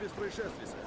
без происшествий, сэр.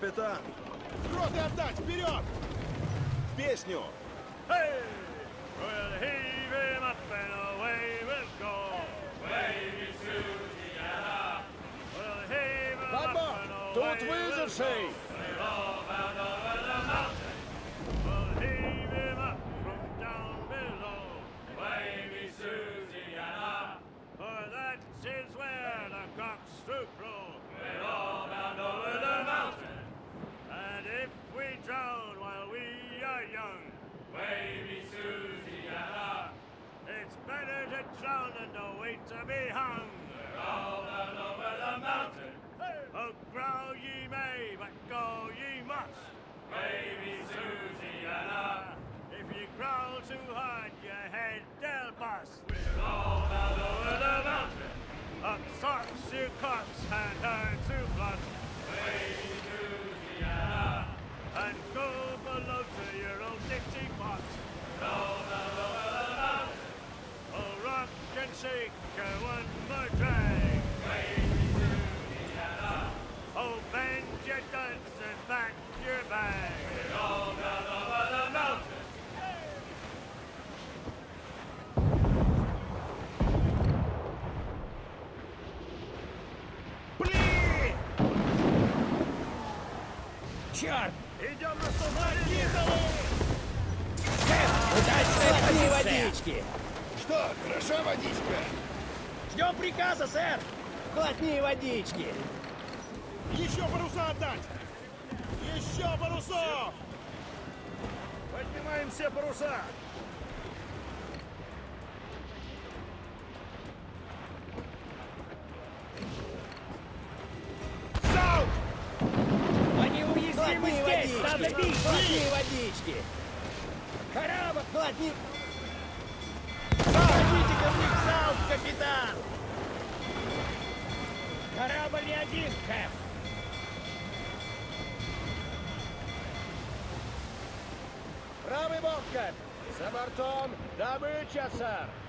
капитан! Роты отдать! Вперед! Песню! Hey! Well, heave him up and away we'll go! Wavy Susie, Well, heave him up and away Тут выживший! водички. Что, хороша водичка? Ждем приказа, сэр. Глотни водички. Еще паруса отдать! Еще парусов! Поднимаем все паруса! Саут! Они уязвимы здесь! Водички. Водички! Корабль! Глотни! Полный залп, капитан! Корабль не один, Кэп! Правый борт, Кэп! За бортом добыча, сэр!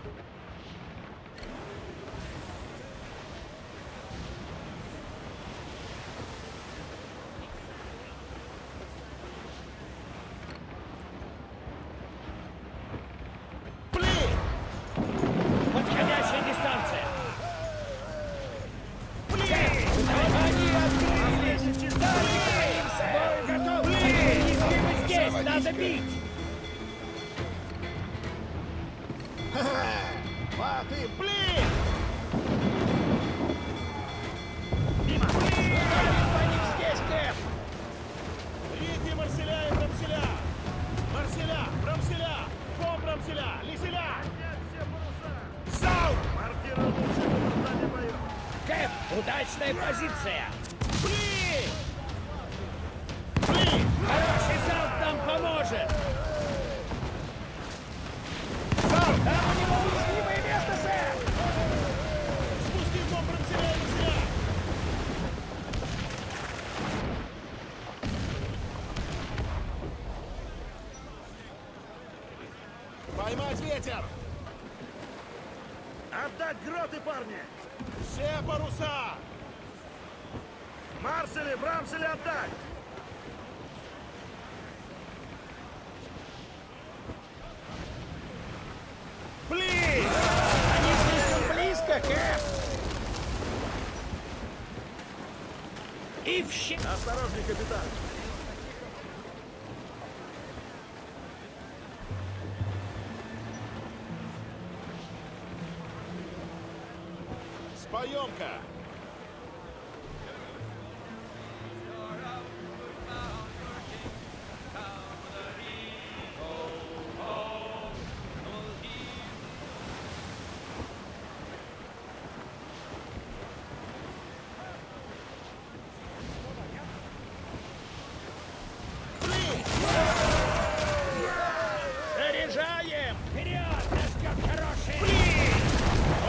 Бежаем! Вперед, наш как хороший! Блин!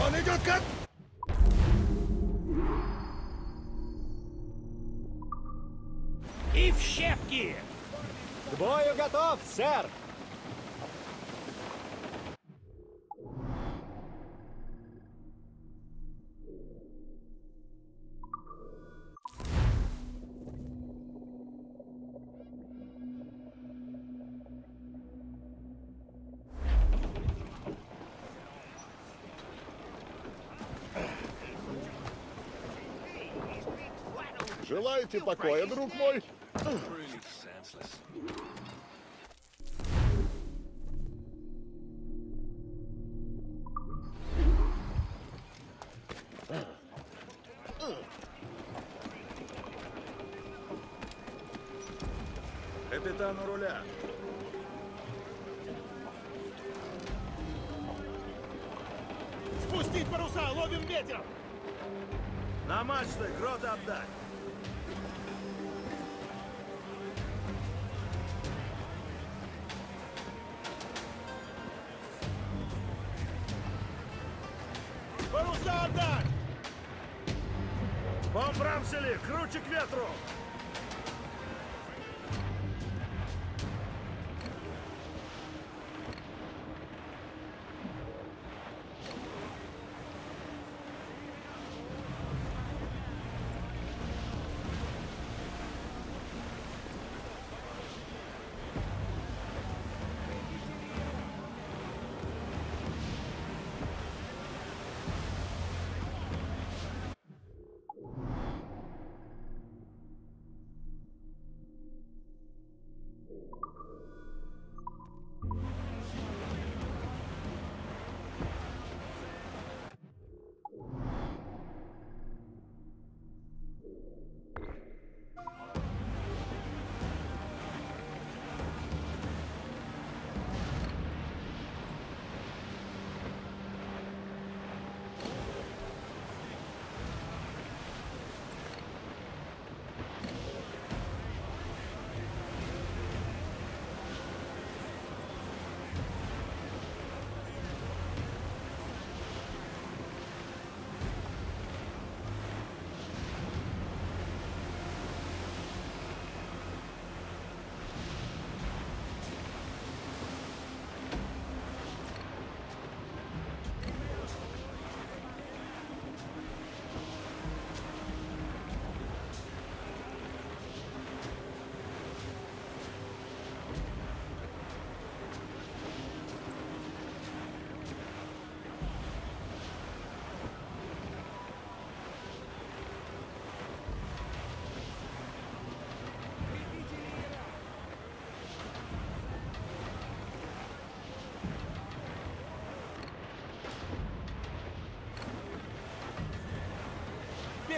Он идет как... И в щепки! К бою готов, сэр! Давайте покоя, друг мой.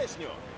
песню.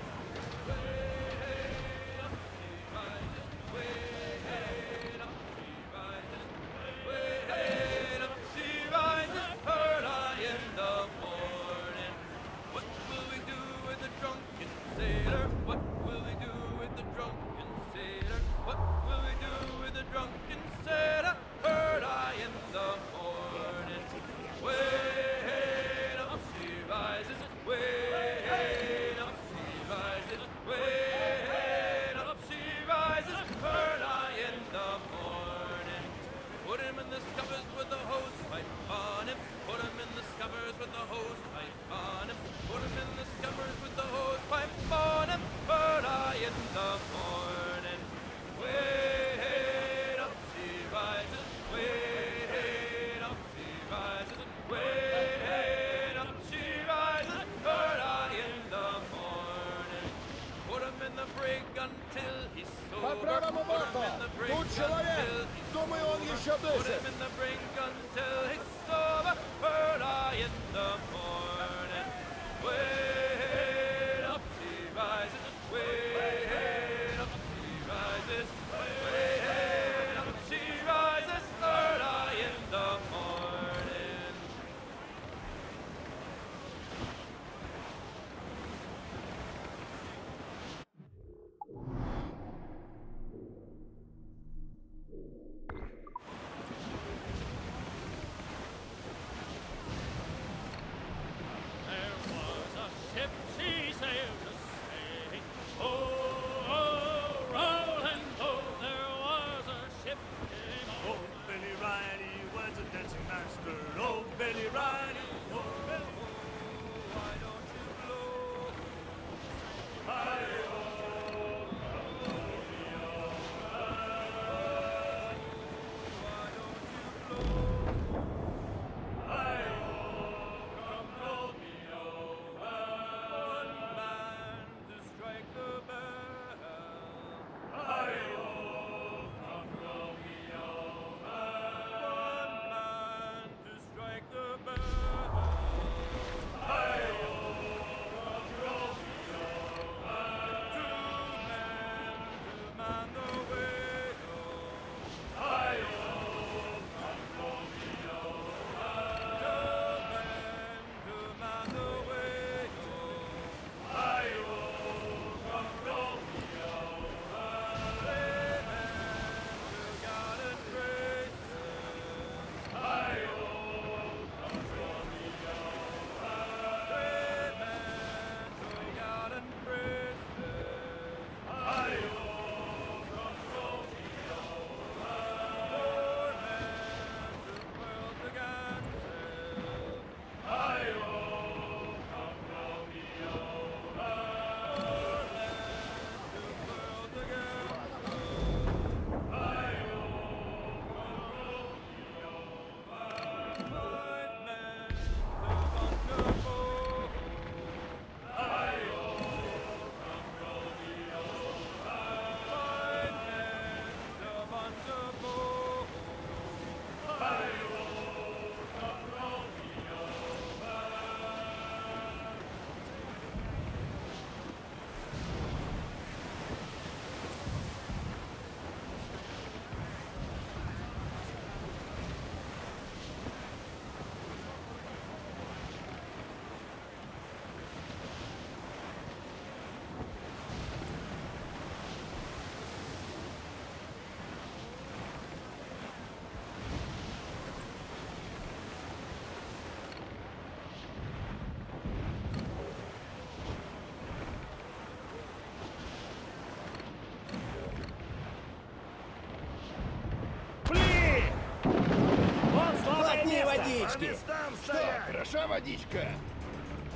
Хороша водичка?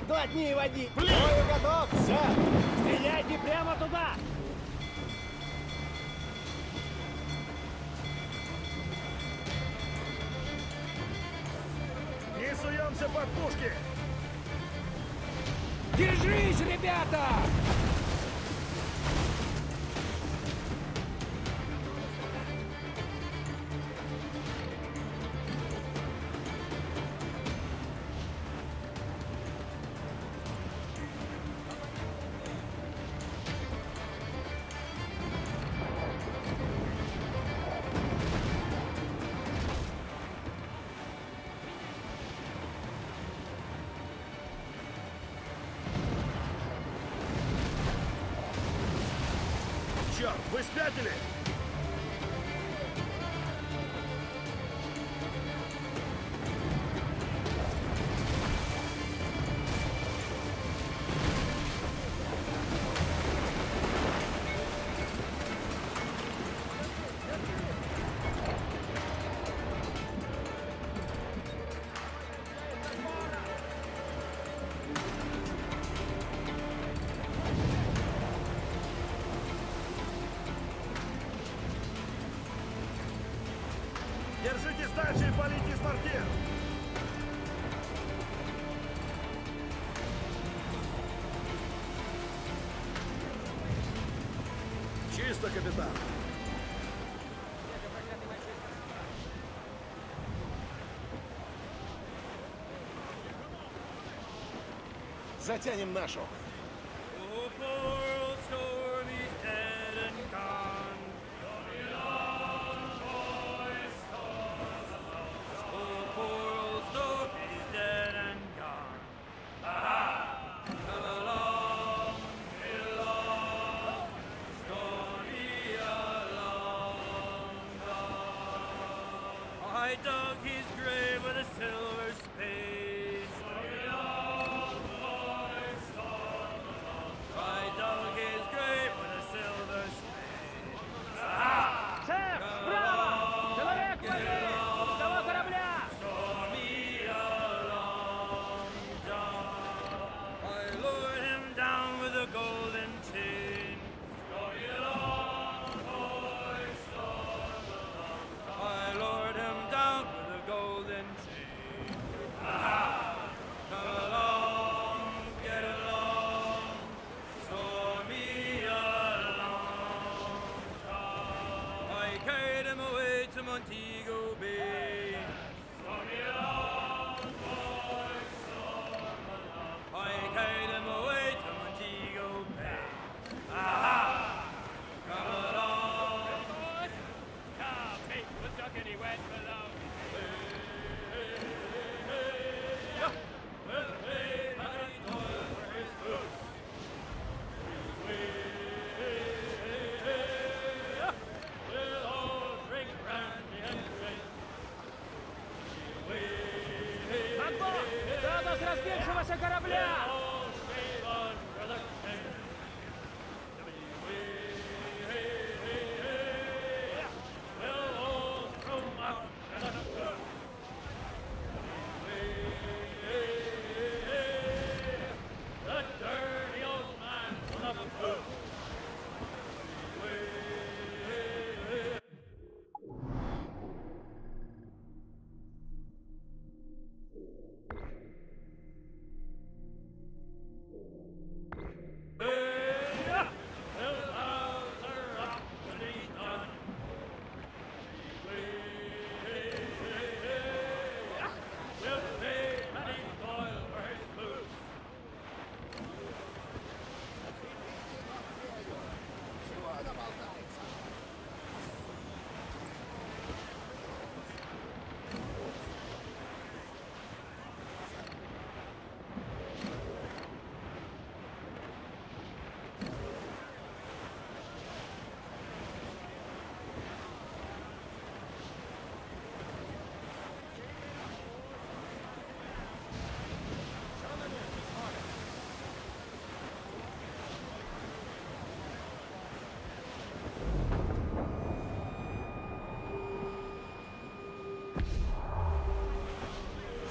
Два дни води. Блин! Готов. Все. Стреляйте прямо туда. Не суемся под пушки. Держись, ребята! спятили! Затянем нашу.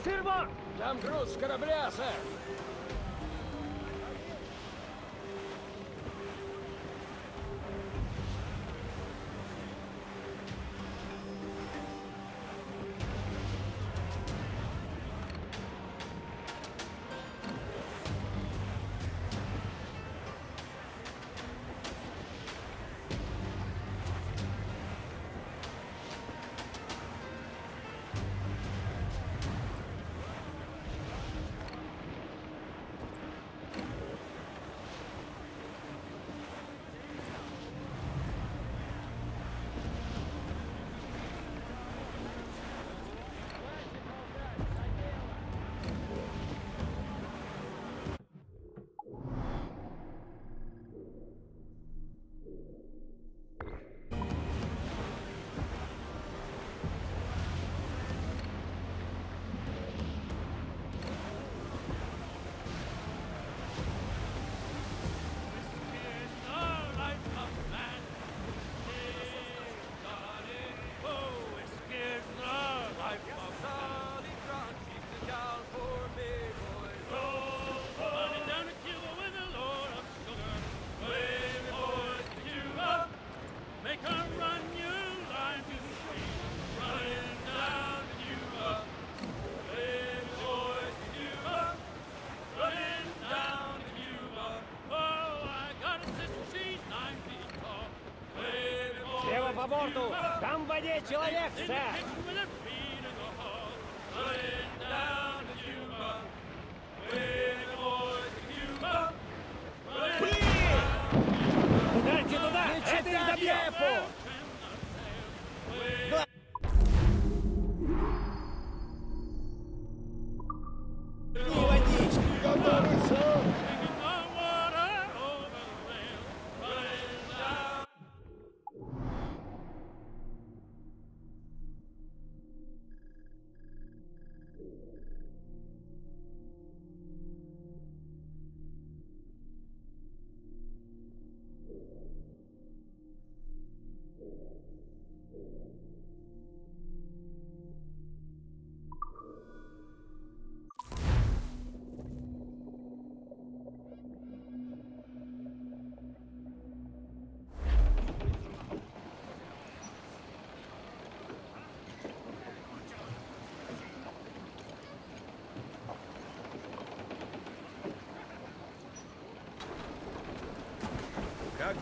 Сырбор! Там груз с корабля, сэр. По борту! Там в воде человек, сэр!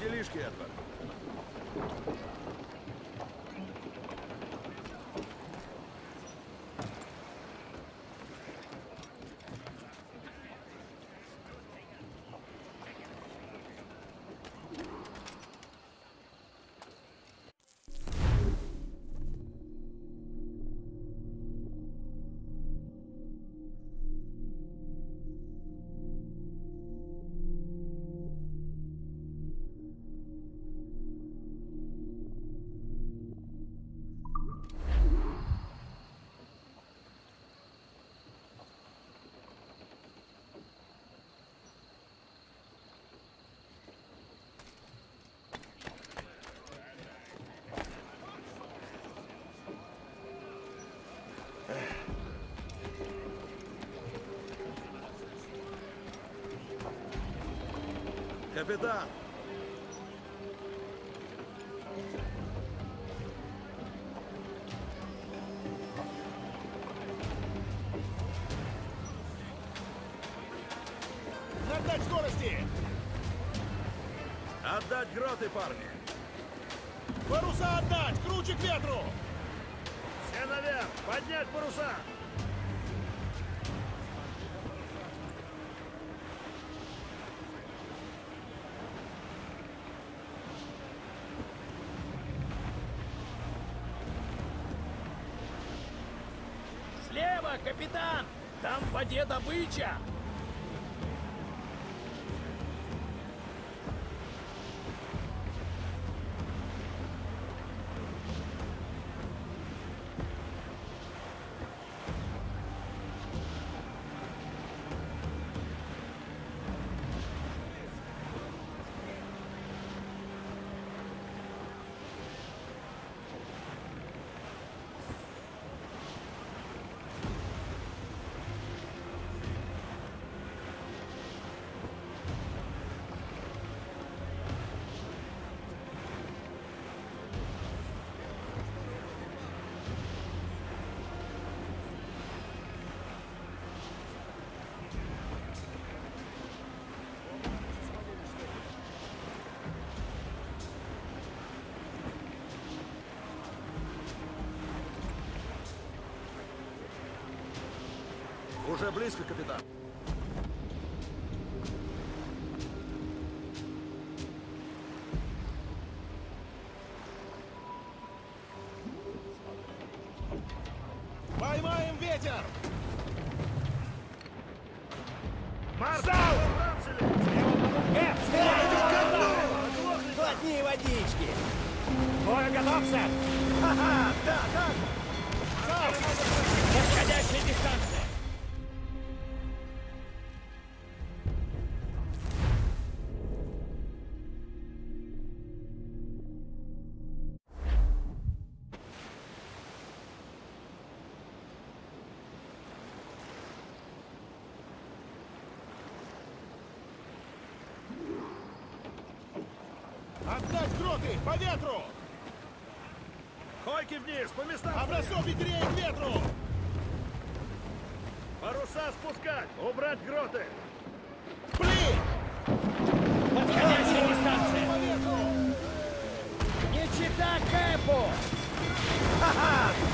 Делишки, Эдвард? Капитан! Нагнать скорости! Отдать гроты, парни! Паруса отдать! Круче к ветру! Все наверх! Поднять паруса! Капитан! Там в воде добыча! Уже близко, капитан. Гроты! По ветру! Койки вниз, по местам! Образцов ветрее к ветру! Паруса спускать! Убрать гроты! Плин! Подходящая дистанция! По ветру! Не чита Кэпу! Ха-ха!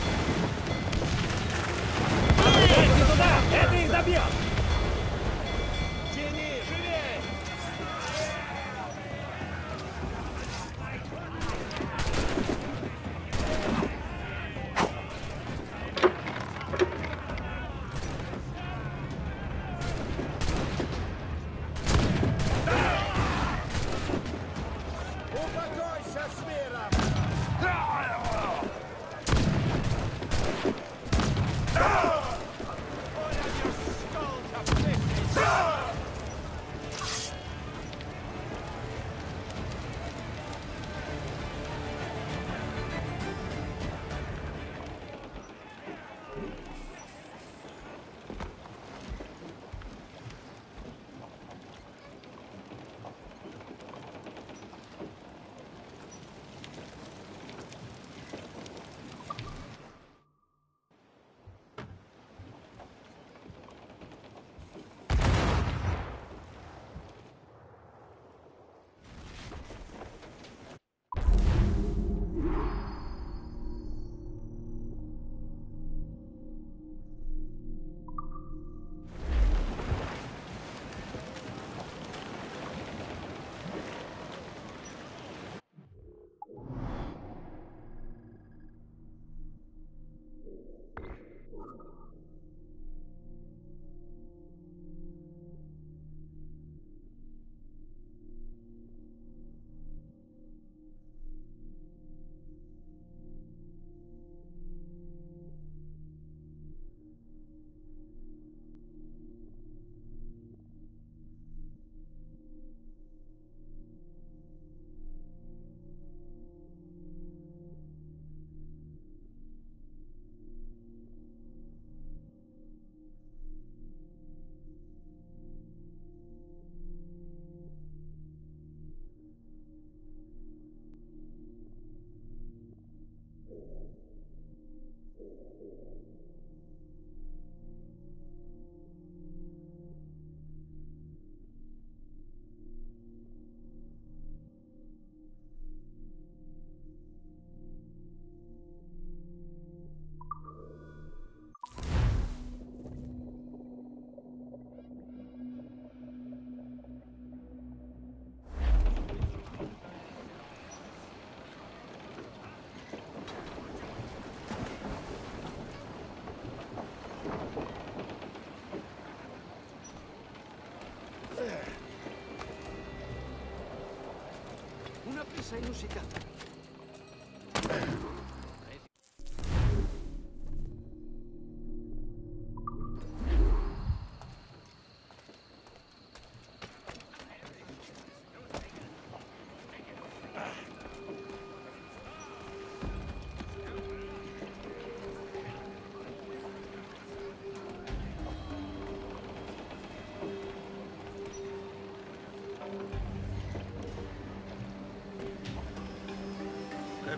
hay música.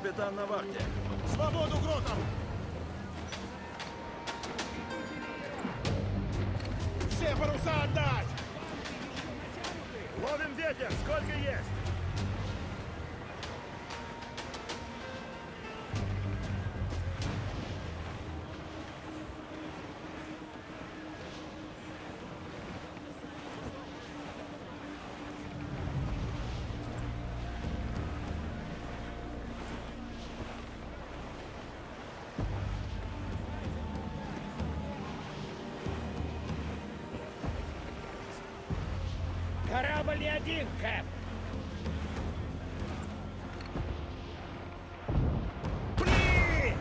Капитан на вахте. Свободу гротам! Корабль не один, Кэп. Пли!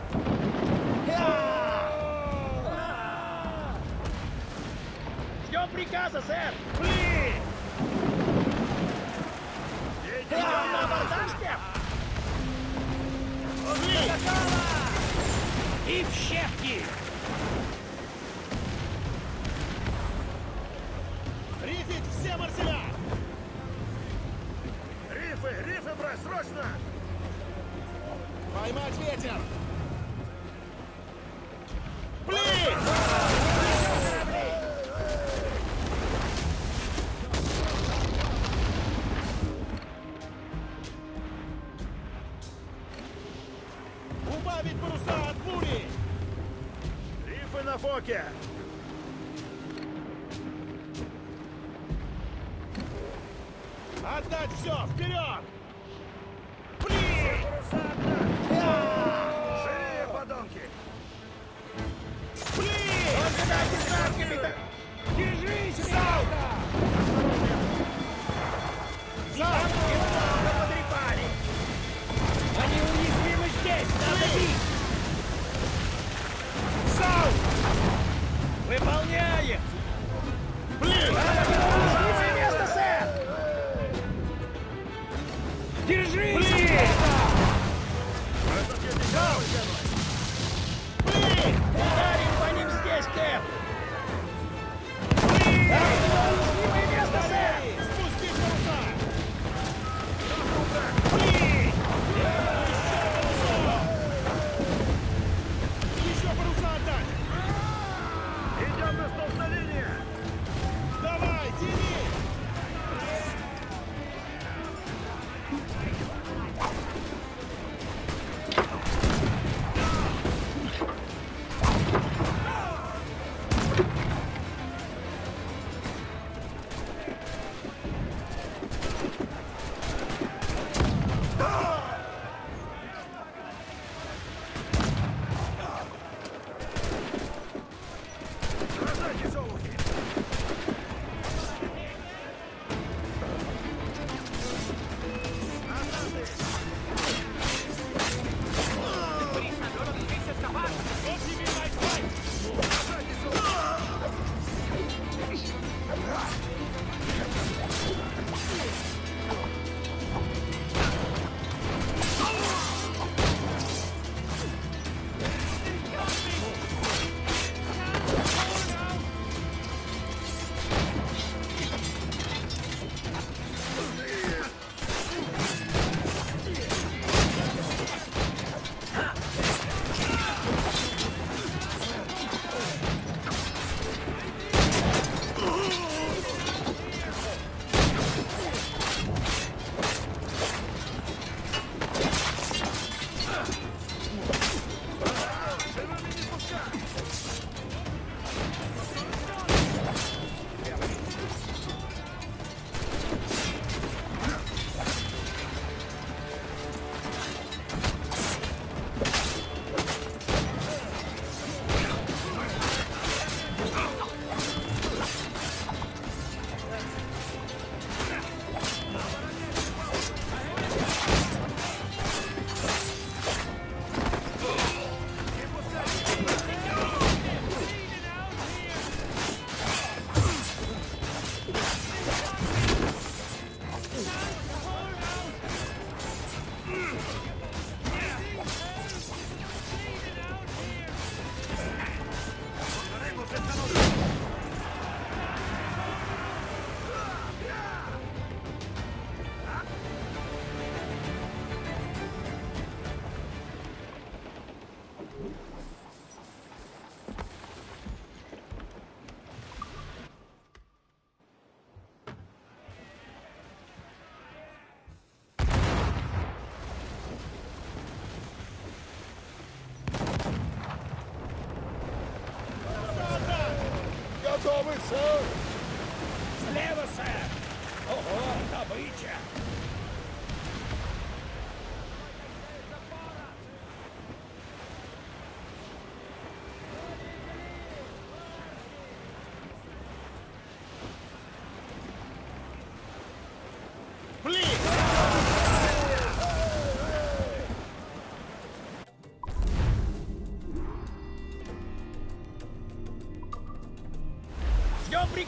Ждем приказа, сэр! Рифы на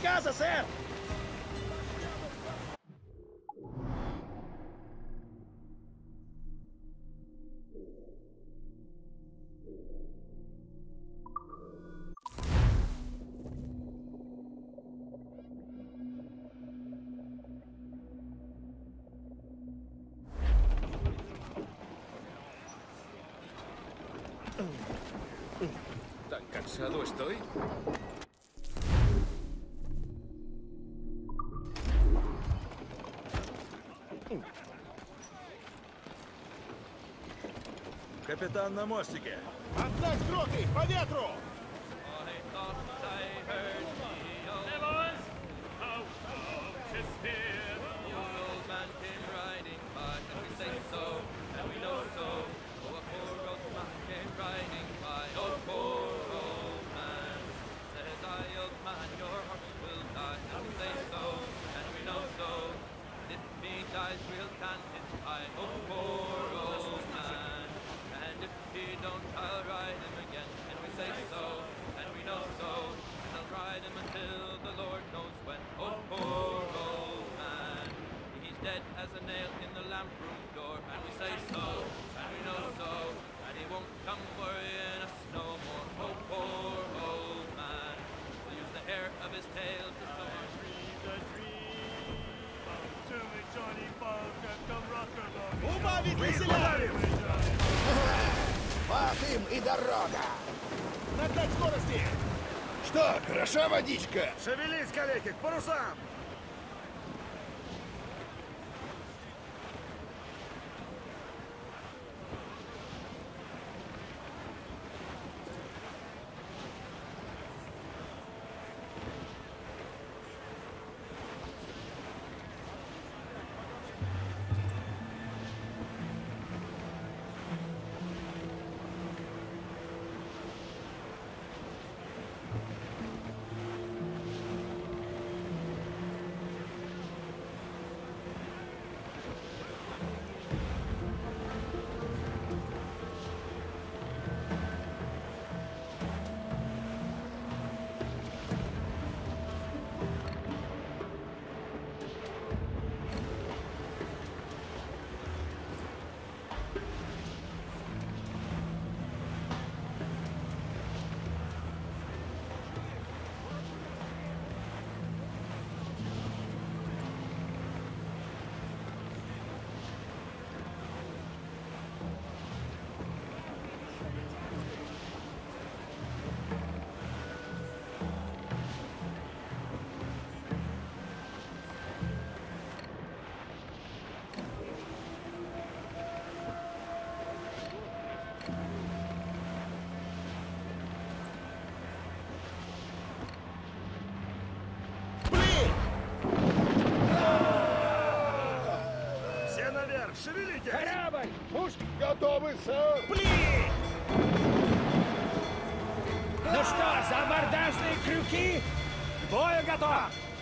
casa, certo? Капитан на мостике. Отдать дроты! По ветру! I heard the old, old, old, дым и дорога! Нагнать скорости! Что, хороша водичка? Шевелись, коллеги, к парусам!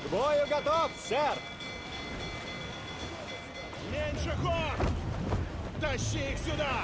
К бою готов, сэр! Меньше ход! Тащи их сюда!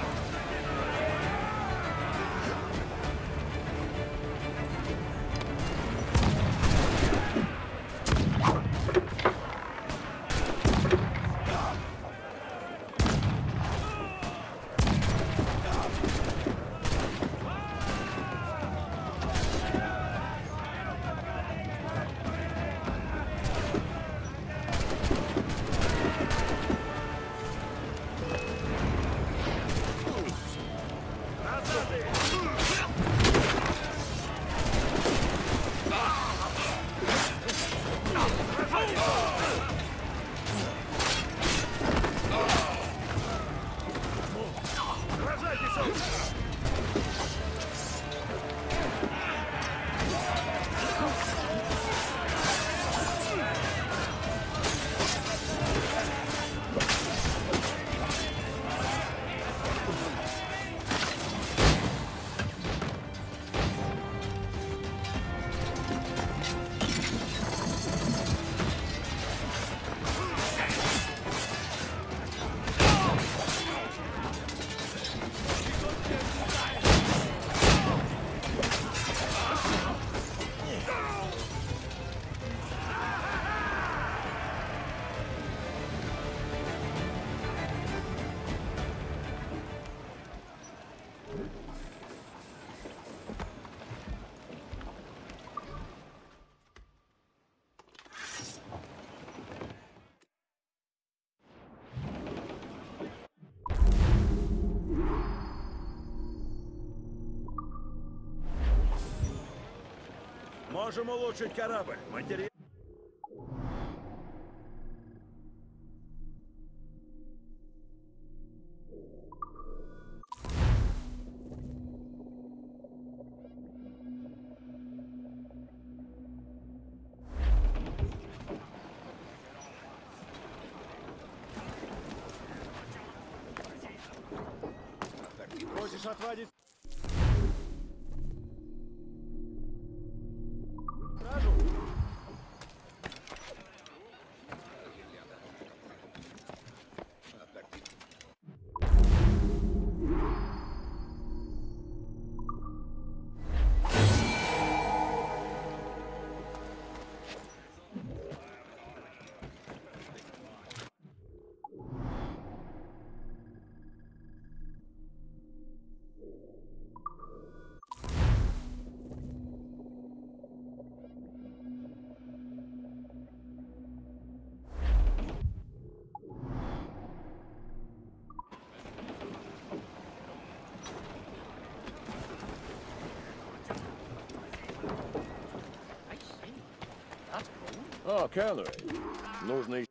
Можем улучшить корабль. Материал... А, О, Кэллори. Нужно еще...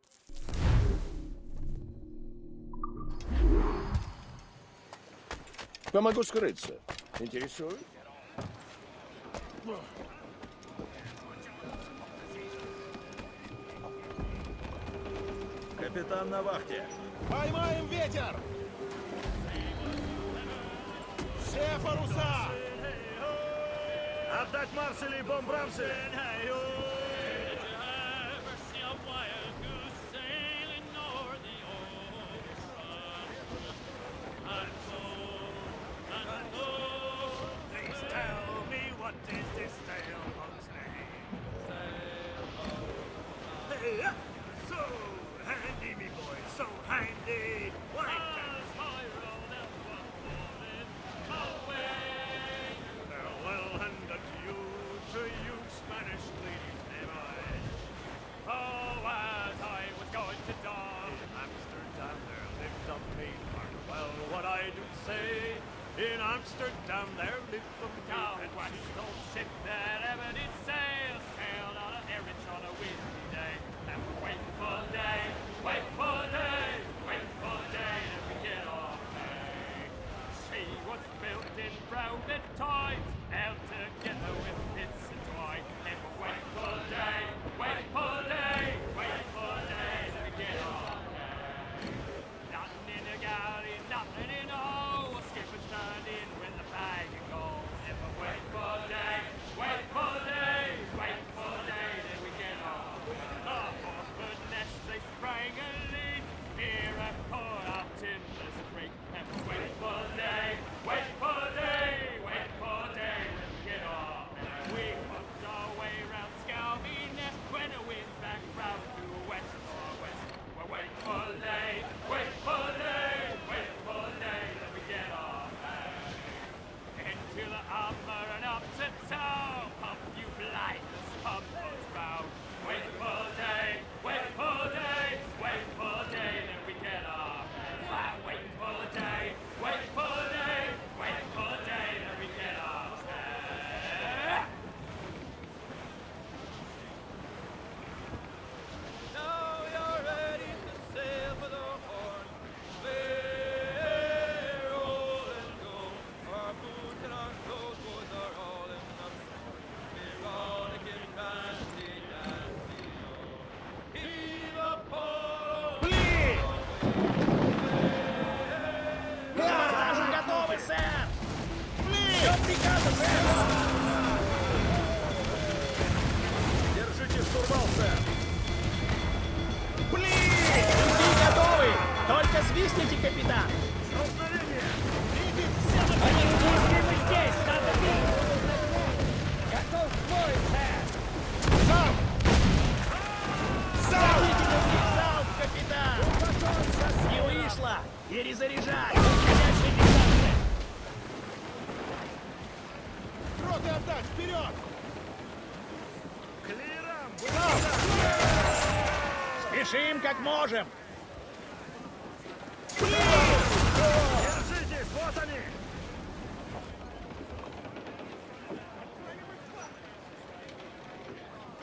Помогу скрыться. Интересует? Капитан на вахте. Поймаем ветер! Все паруса! Отдать маршали и бомбрамши! Перезаряжай! Подходящая дистанция! Роты отдать! Вперед! Спешим, как можем! Держитесь, вот они!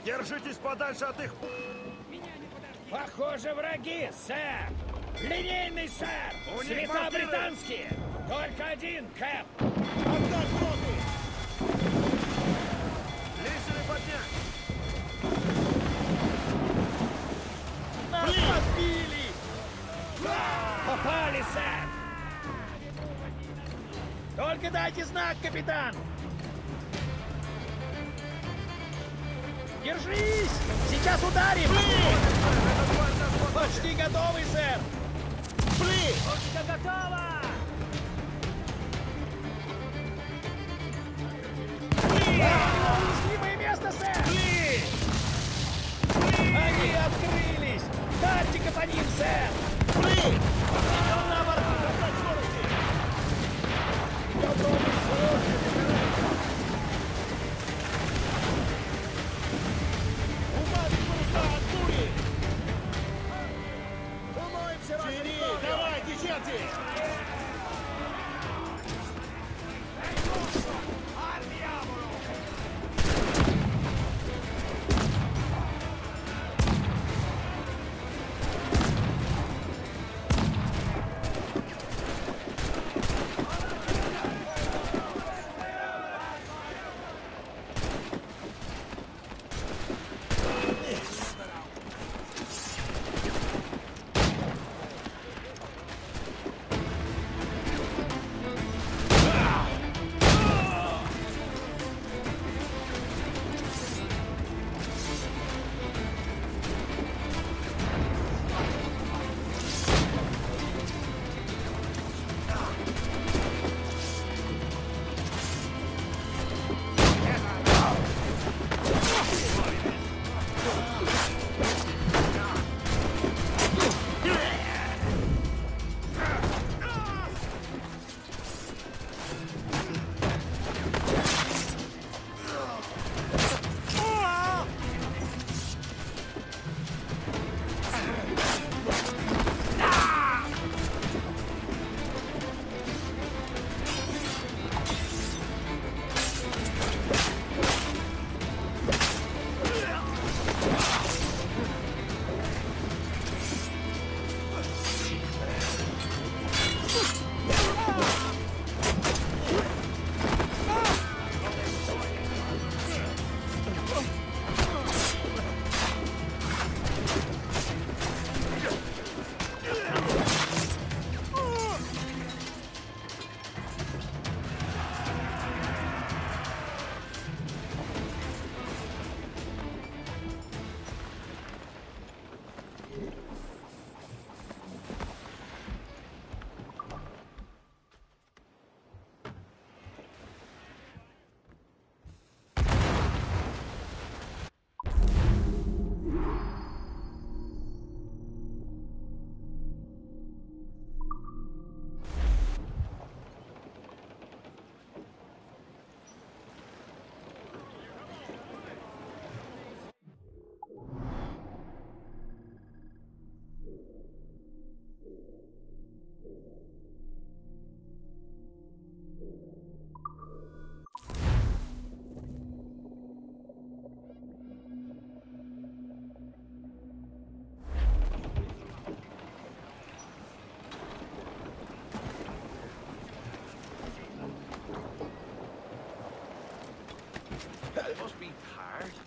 Держитесь подальше от их... Похоже, враги, сэр! Линейный, сэр! У Цвета британские! Только один, Кэп! Отдать роты! Лишили поднять! Нас подбили! Попали, сэр! Только дайте знак, капитан! Держись! Сейчас ударим! Почти готовы, сэр! Пушка готова! Уязвимое место, сэр! Они открылись! Дайте-ка по ним, сэр! На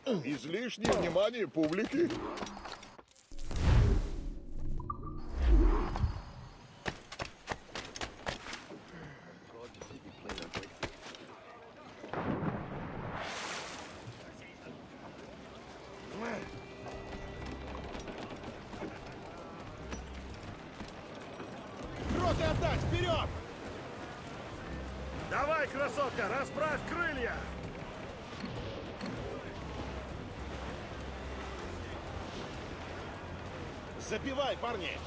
Излишнее внимание публики. Запивай, парни!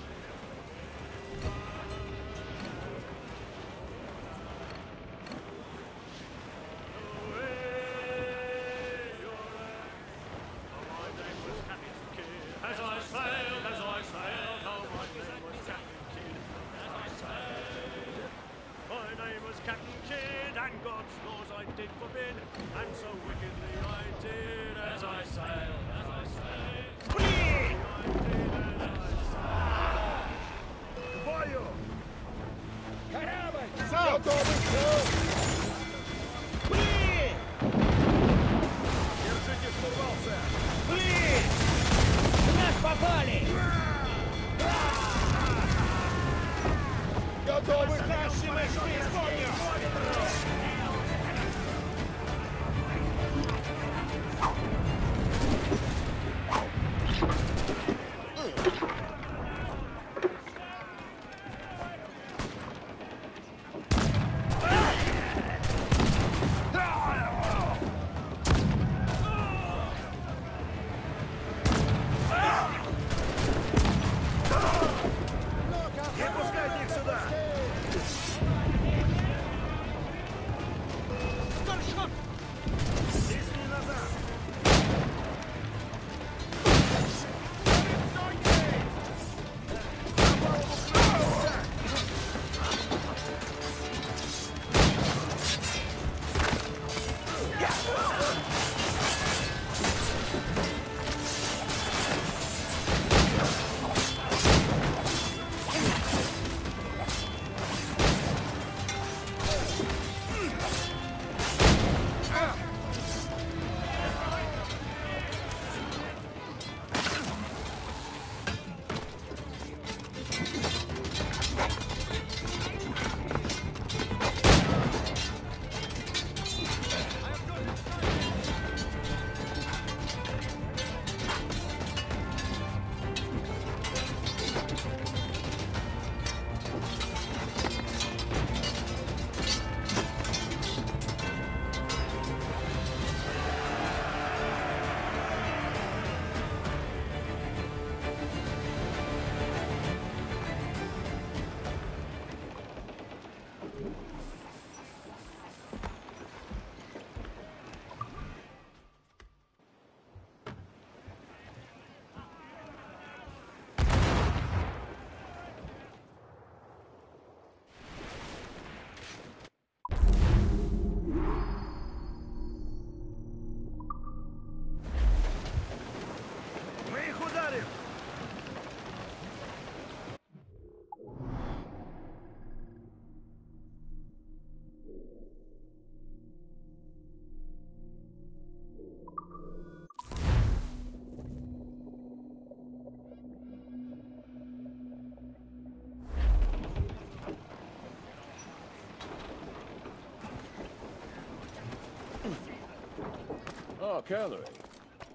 Что,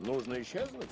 нужно исчезнуть?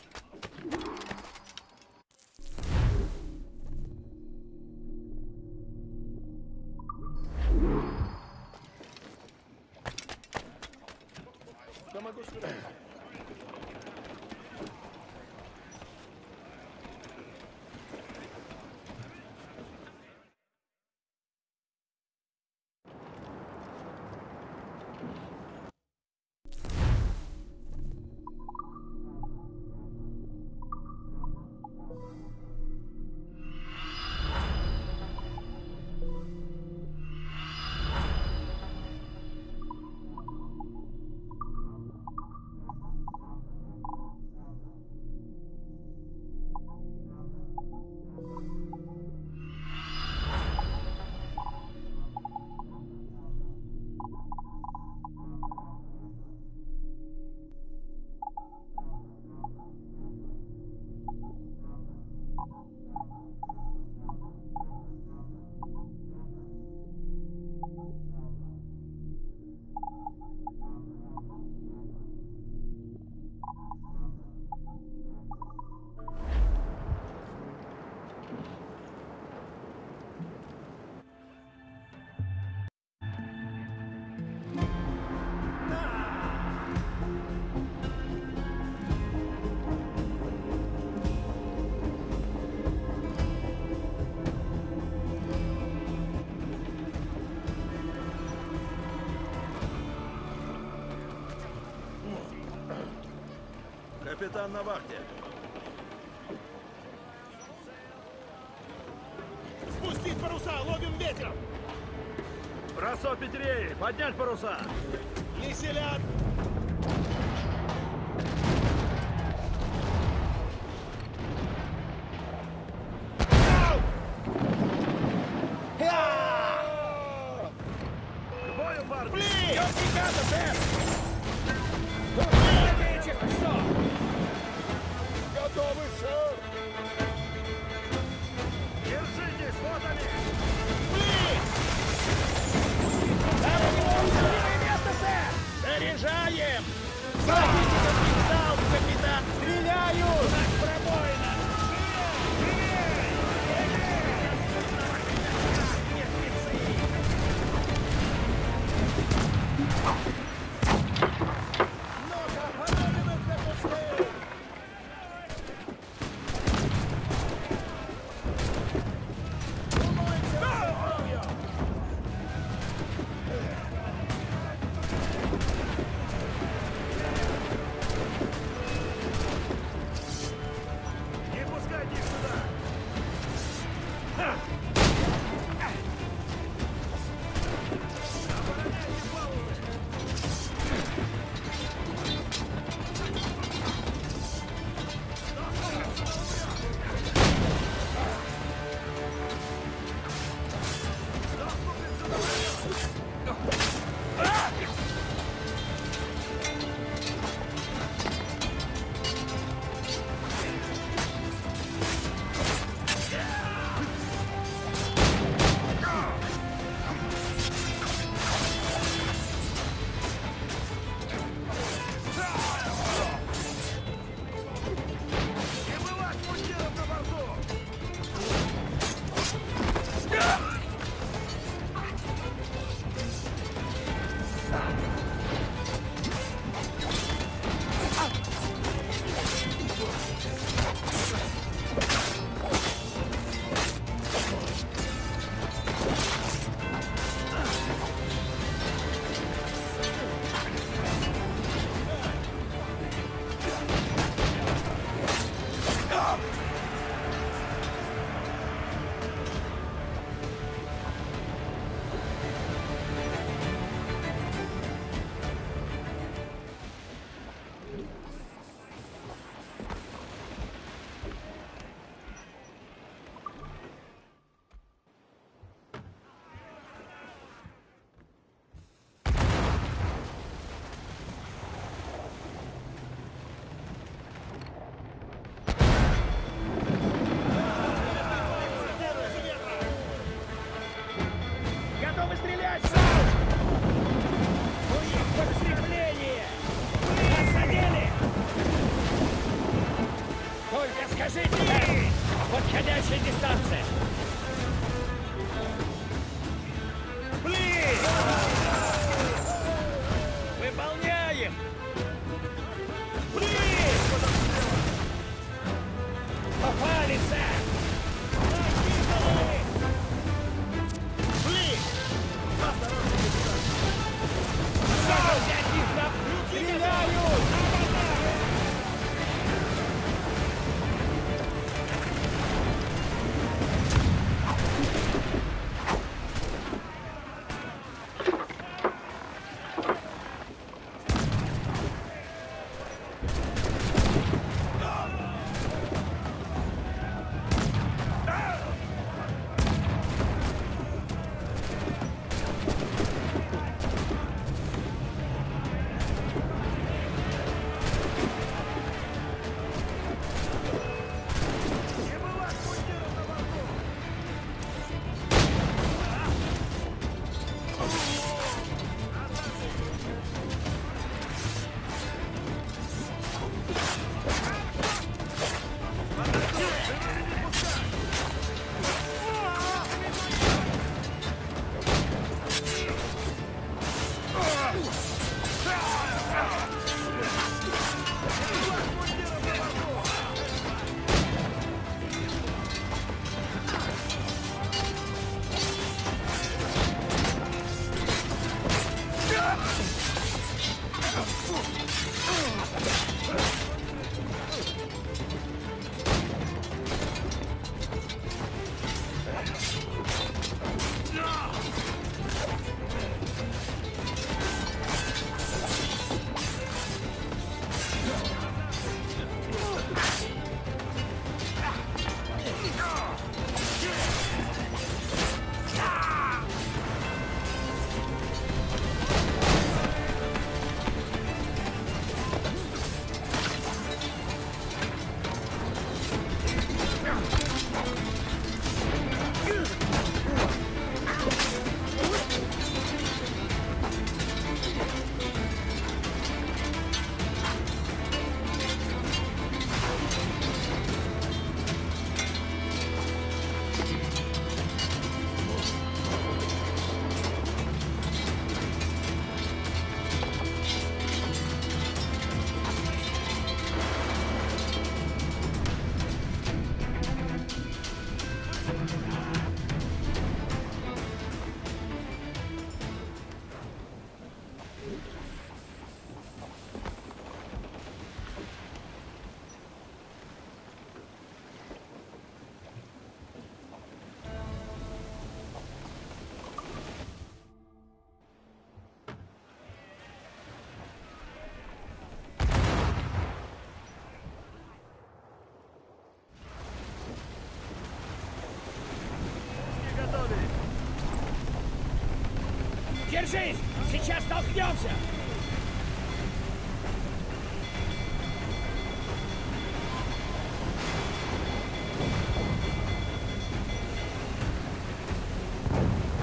капитан на вахте. Спустить паруса! Ловим ветром! Бросок Петереи! Поднять паруса! Держись! Сейчас столкнемся!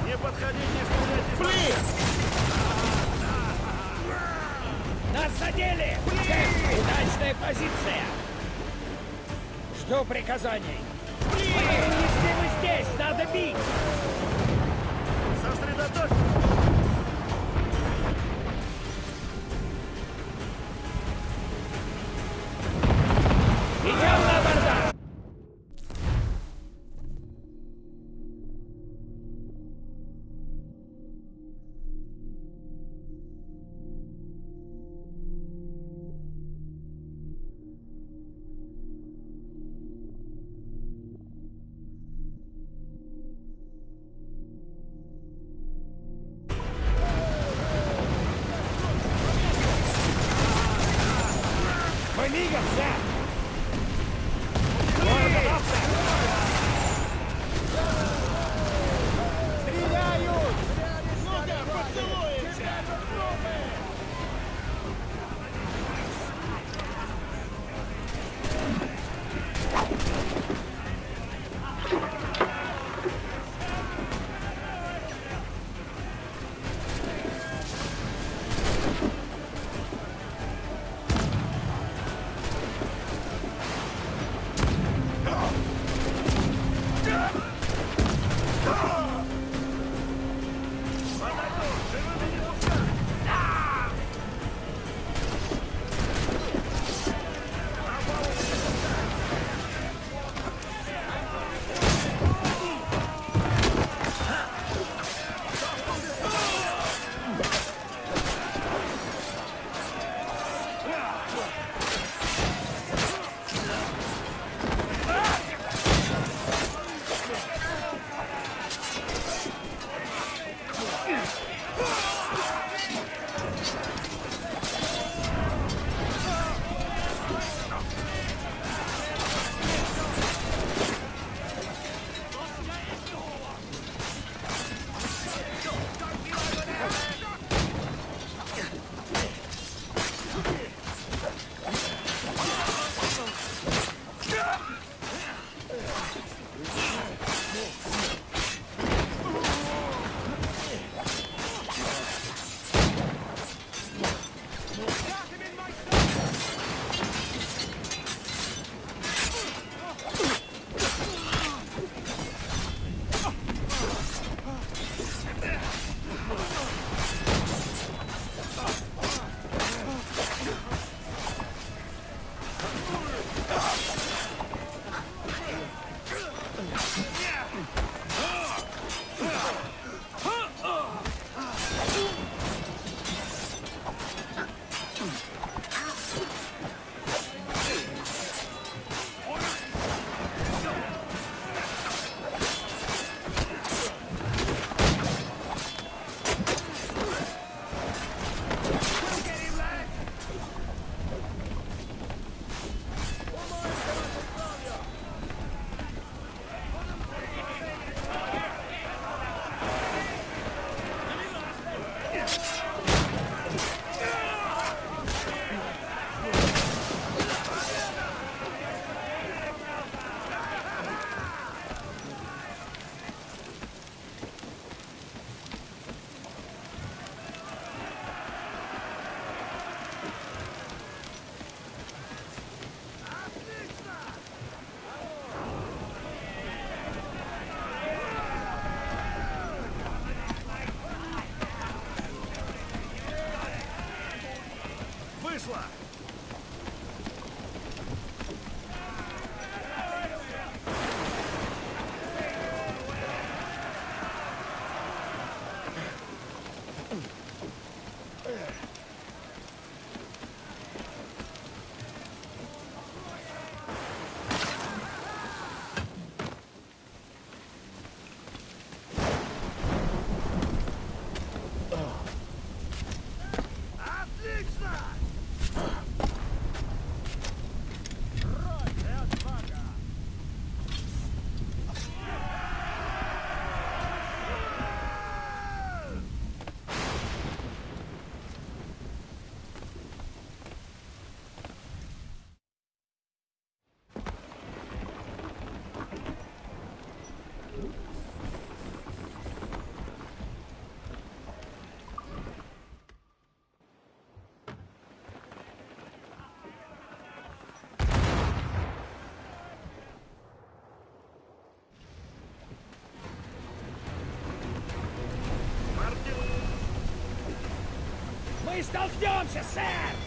Не подходите стреляйте Блин! Нас задели! Шеф, удачная позиция! Жду приказаний. Мы столкнемся, сэр!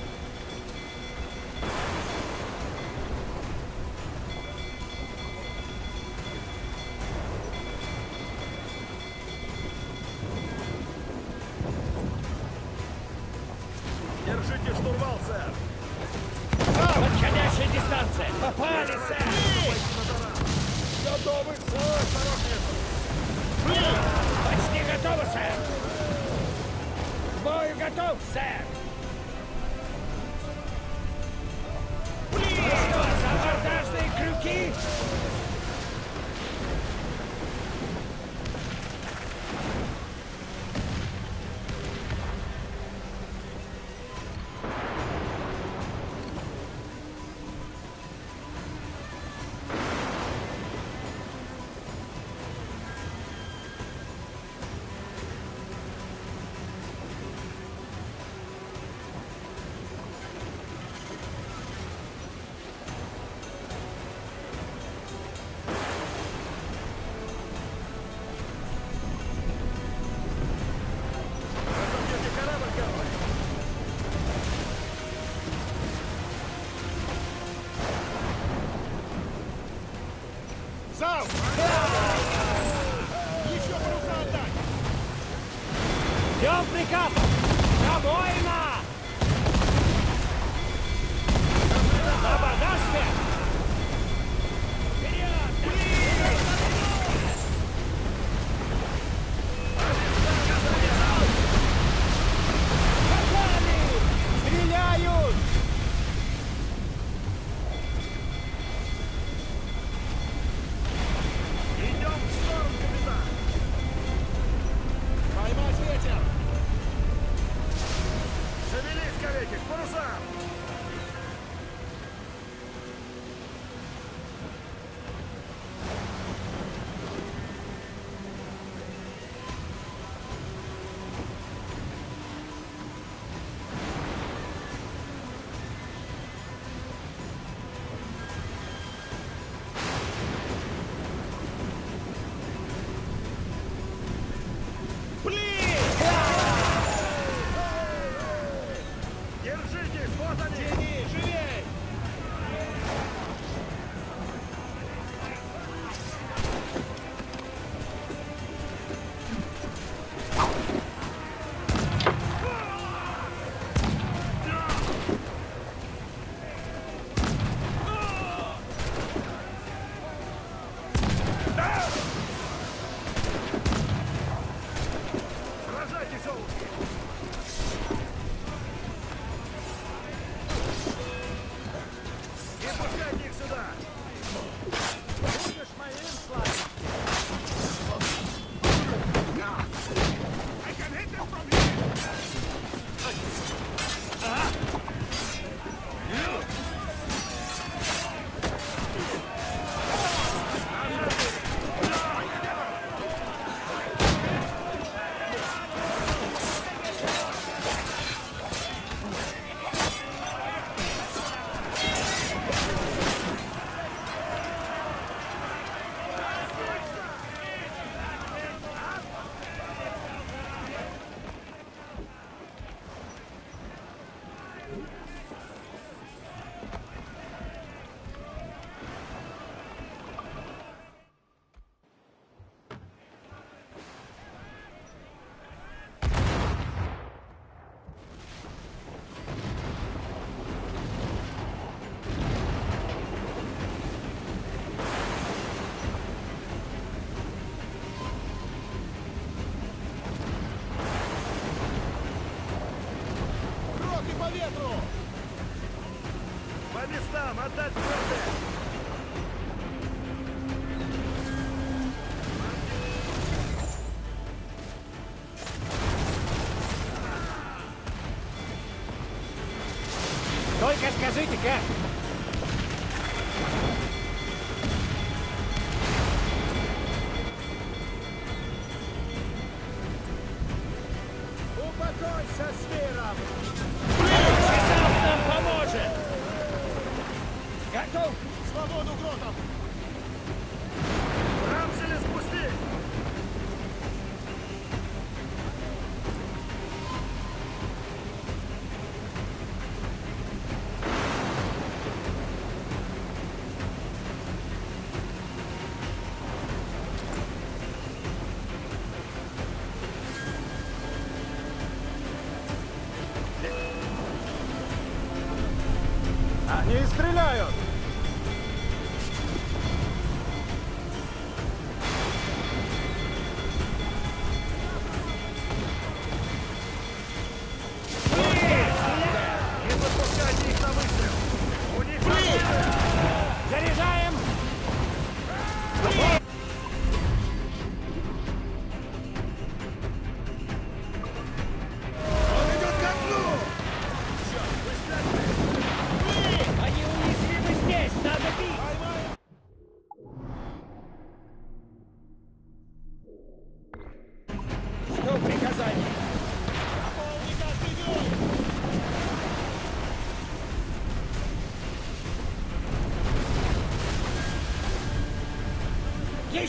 got.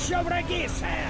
еще враги, сэр!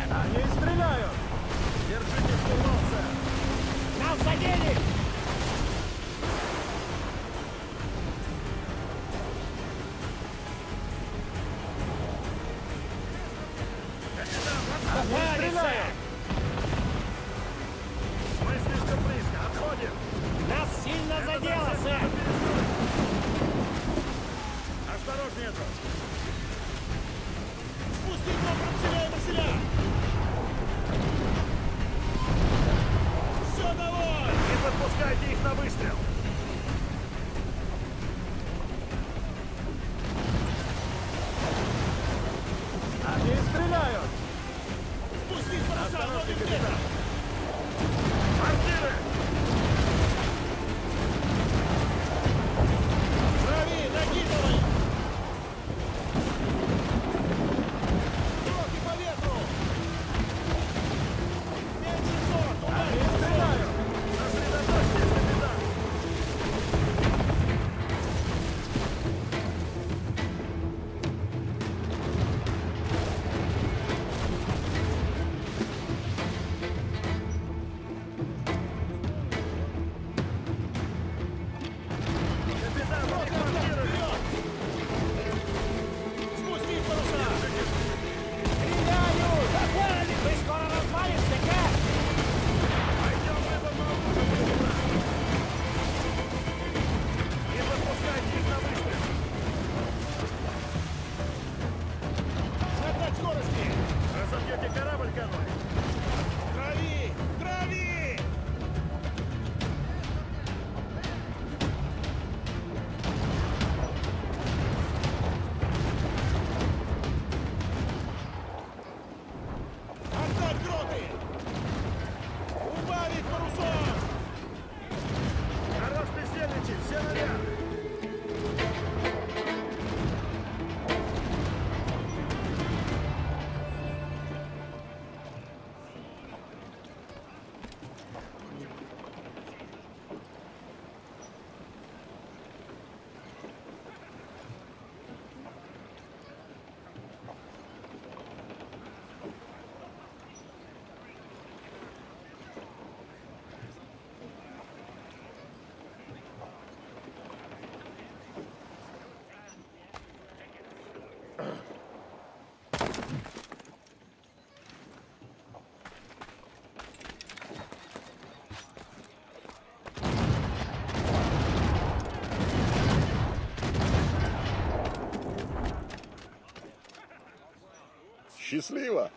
Счастливо!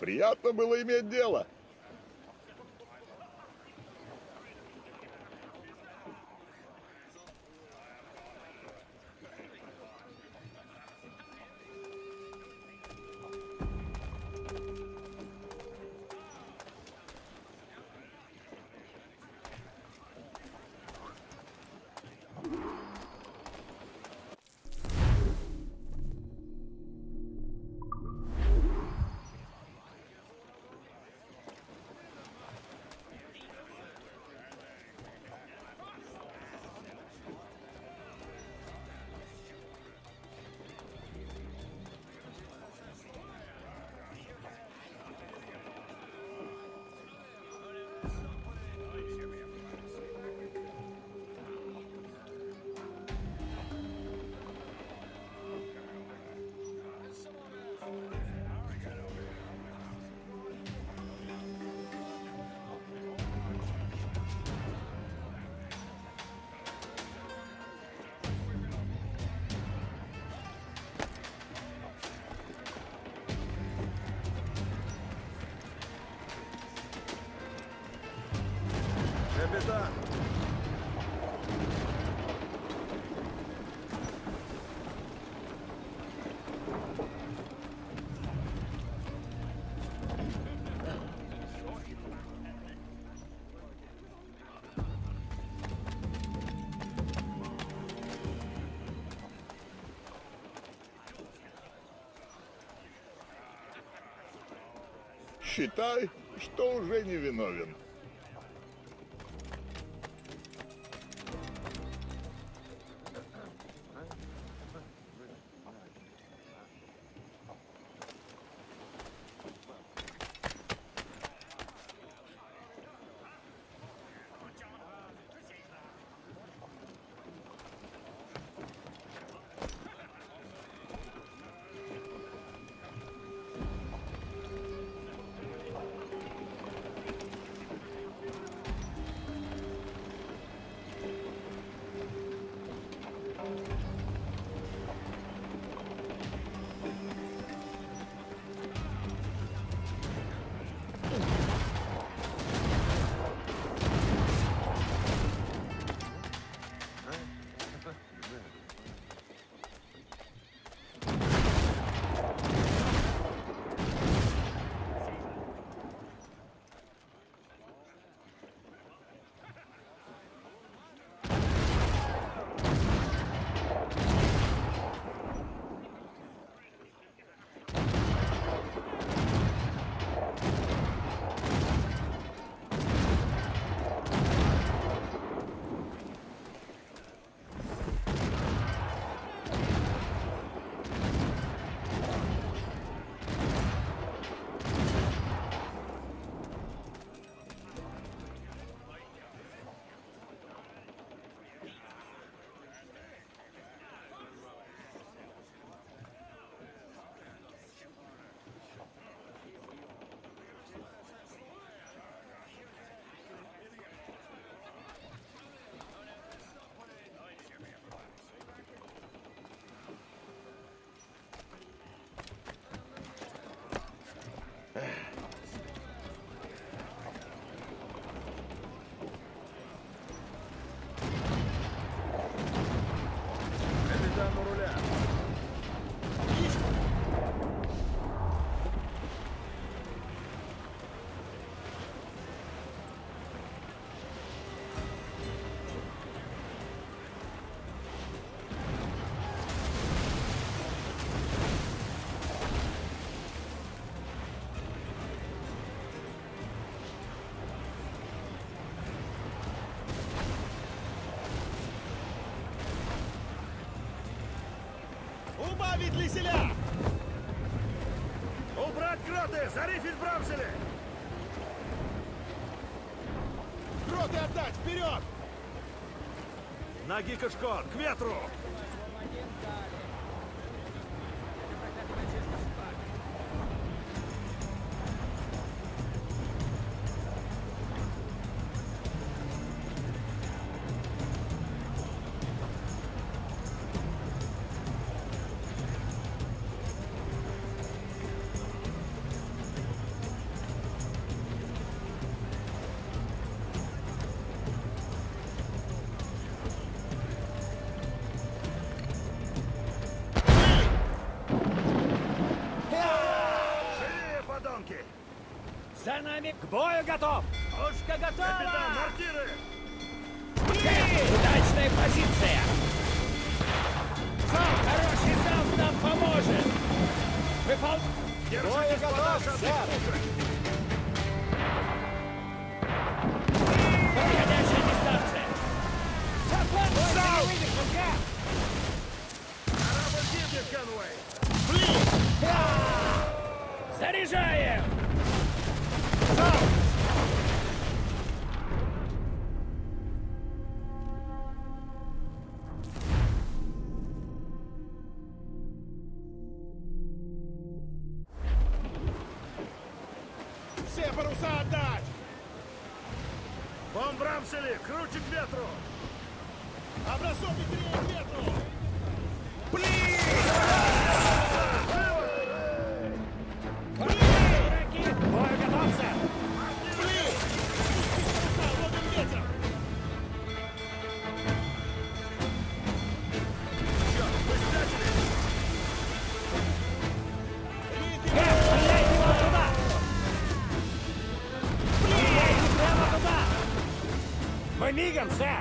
Приятно было иметь дело!» считай, что уже не виновен. Давить лиселя! Убрать гроты! Зарифить брамсели! Гроты отдать! Вперед! Ноги Кашкор! К ветру! За нами к бою готов! Пушка готова! Капитан, мортиры! Удачная позиция! Залп, хороший залп нам поможет! Выпол... Держитесь от их Мы мигом, сэр!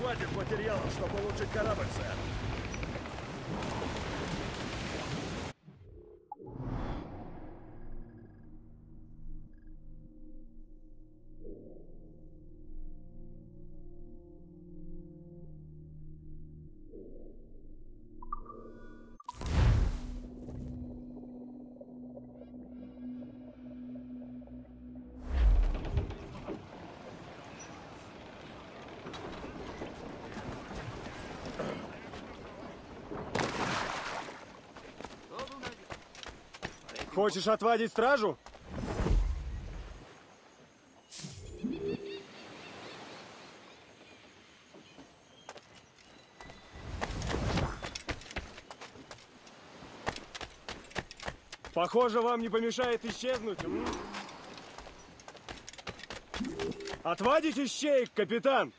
хватит материалов, чтобы улучшить корабль. Хочешь отвадить стражу? Похоже, вам не помешает исчезнуть. Отвадить ищеек, капитан!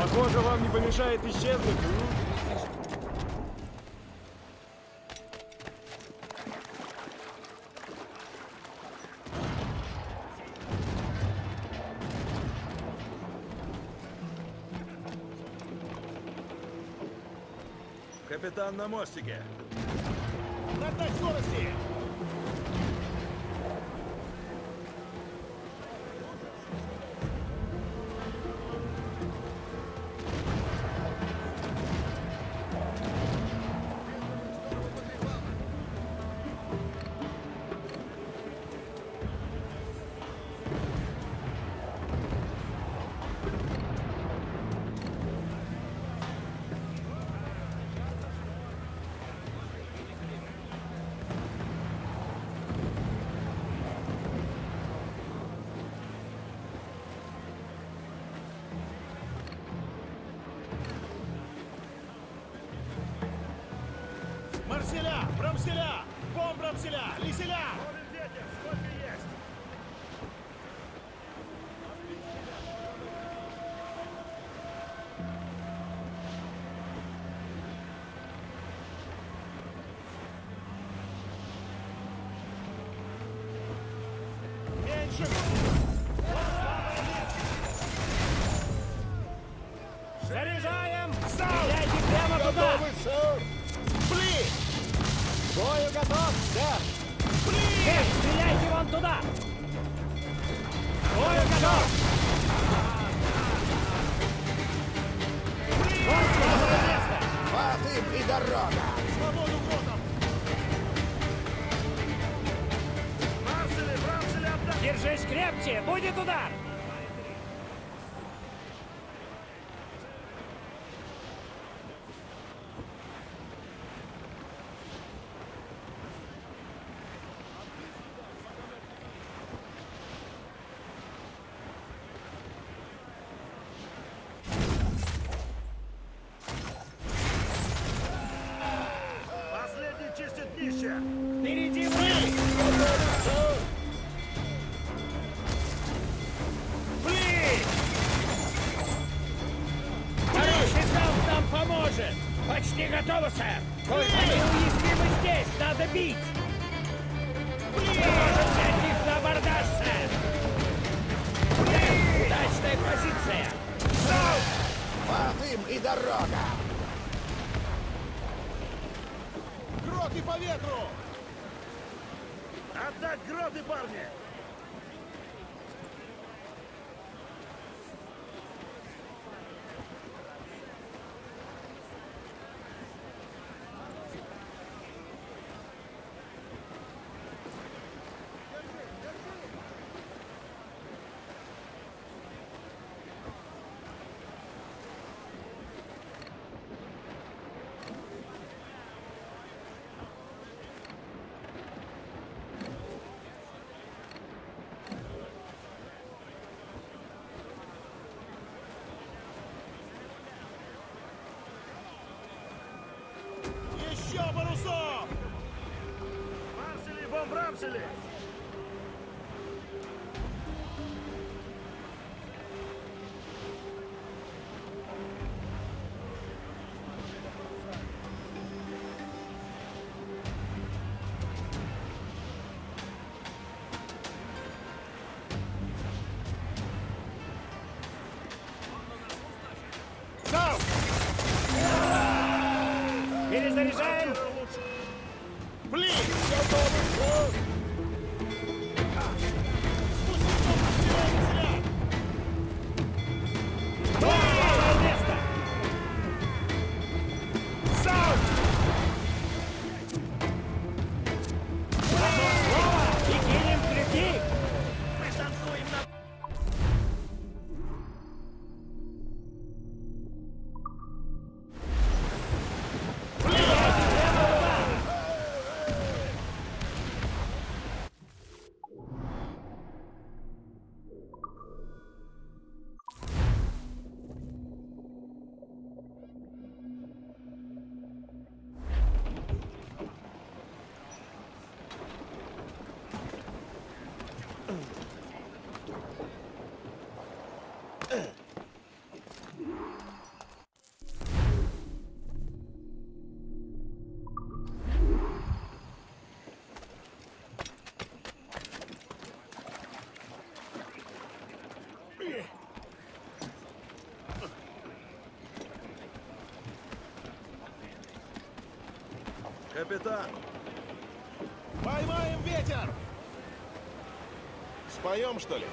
Похоже, вам не помешает исчезнуть. Капитан на мостике. Нагнать скорости! Attention! Jerusalem. Капитан, Поймаем ветер! Споем, что ли?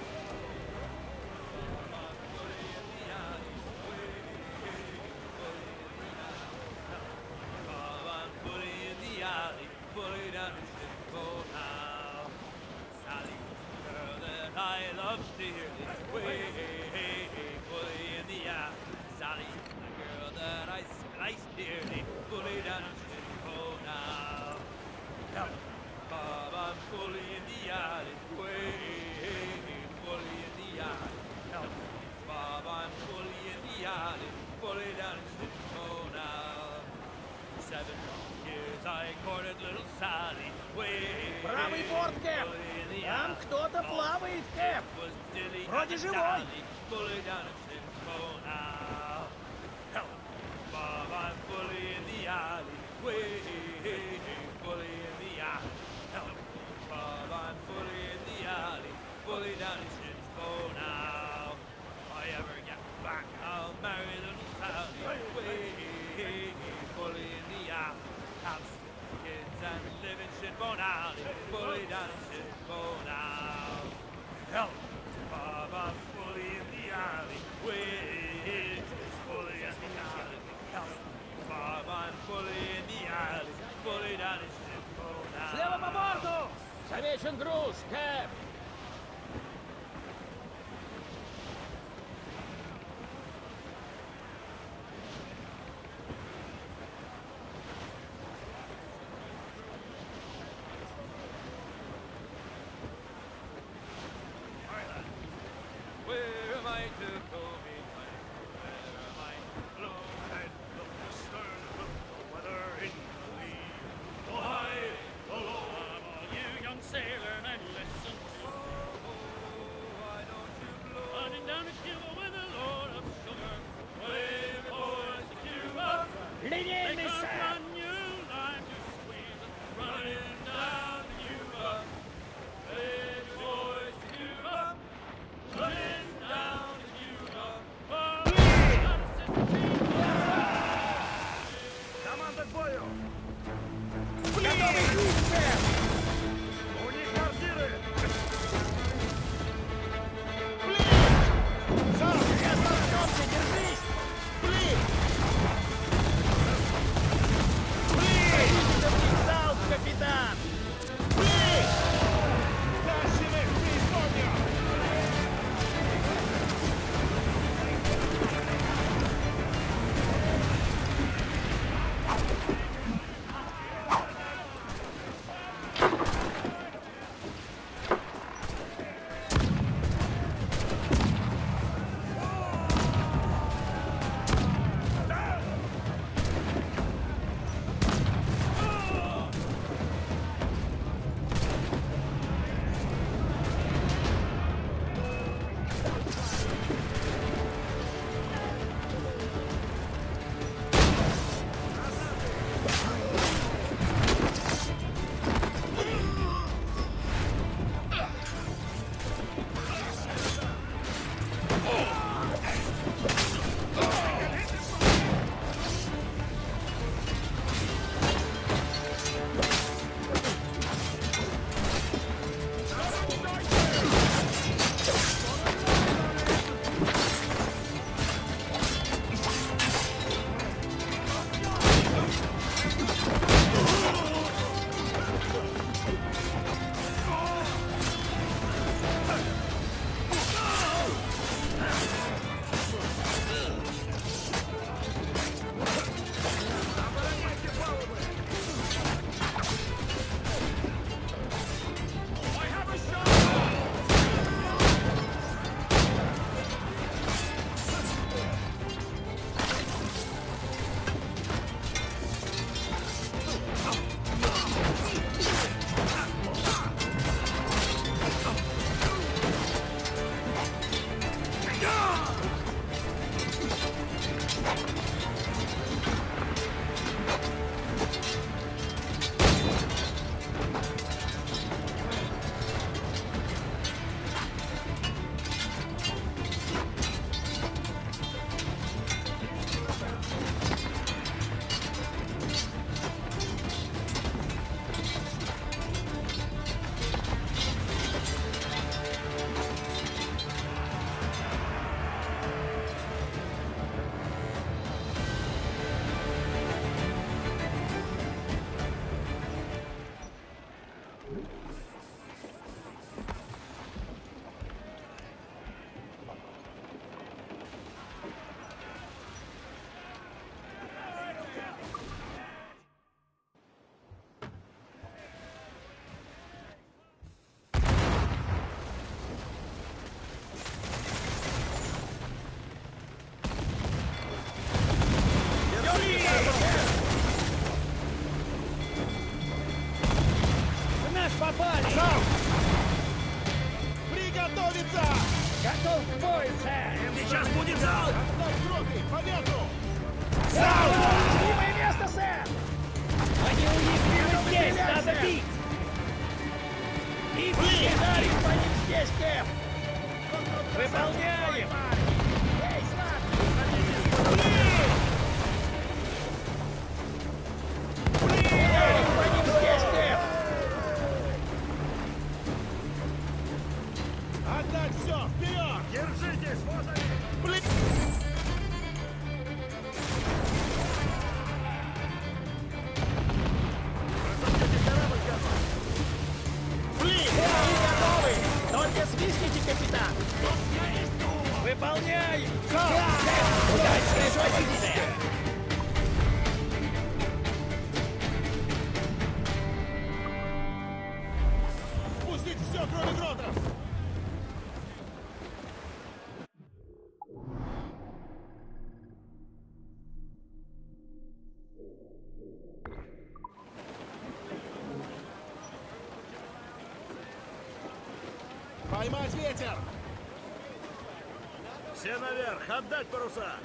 корпуса!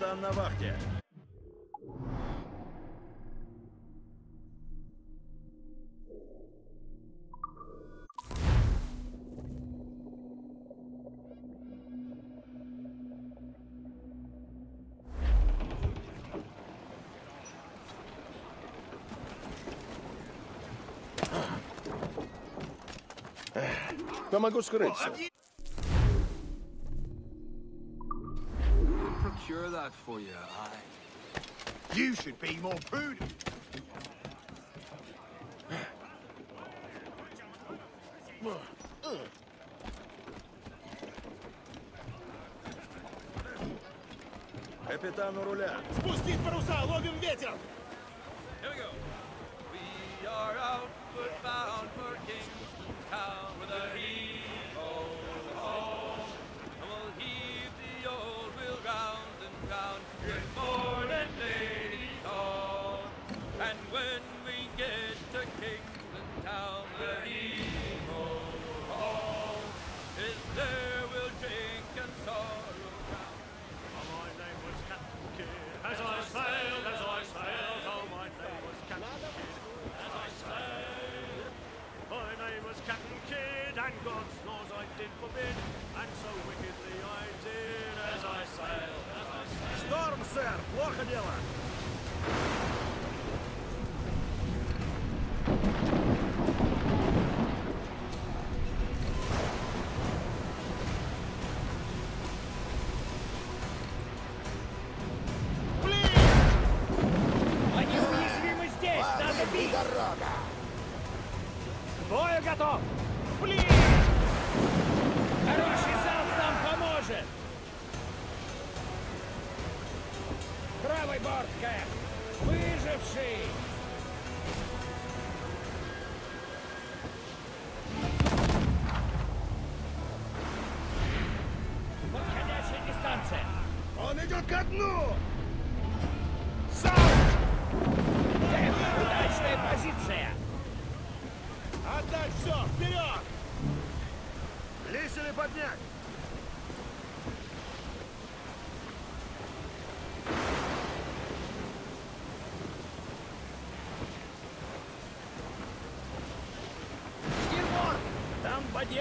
Капитан на вахте. Помогу скрыться. should be more prudent. Капитану руля. Спустить паруса, ловим ветер! ко дну! Саунд! Это удачная позиция! А Отдать все! Вперед! Лисели поднять!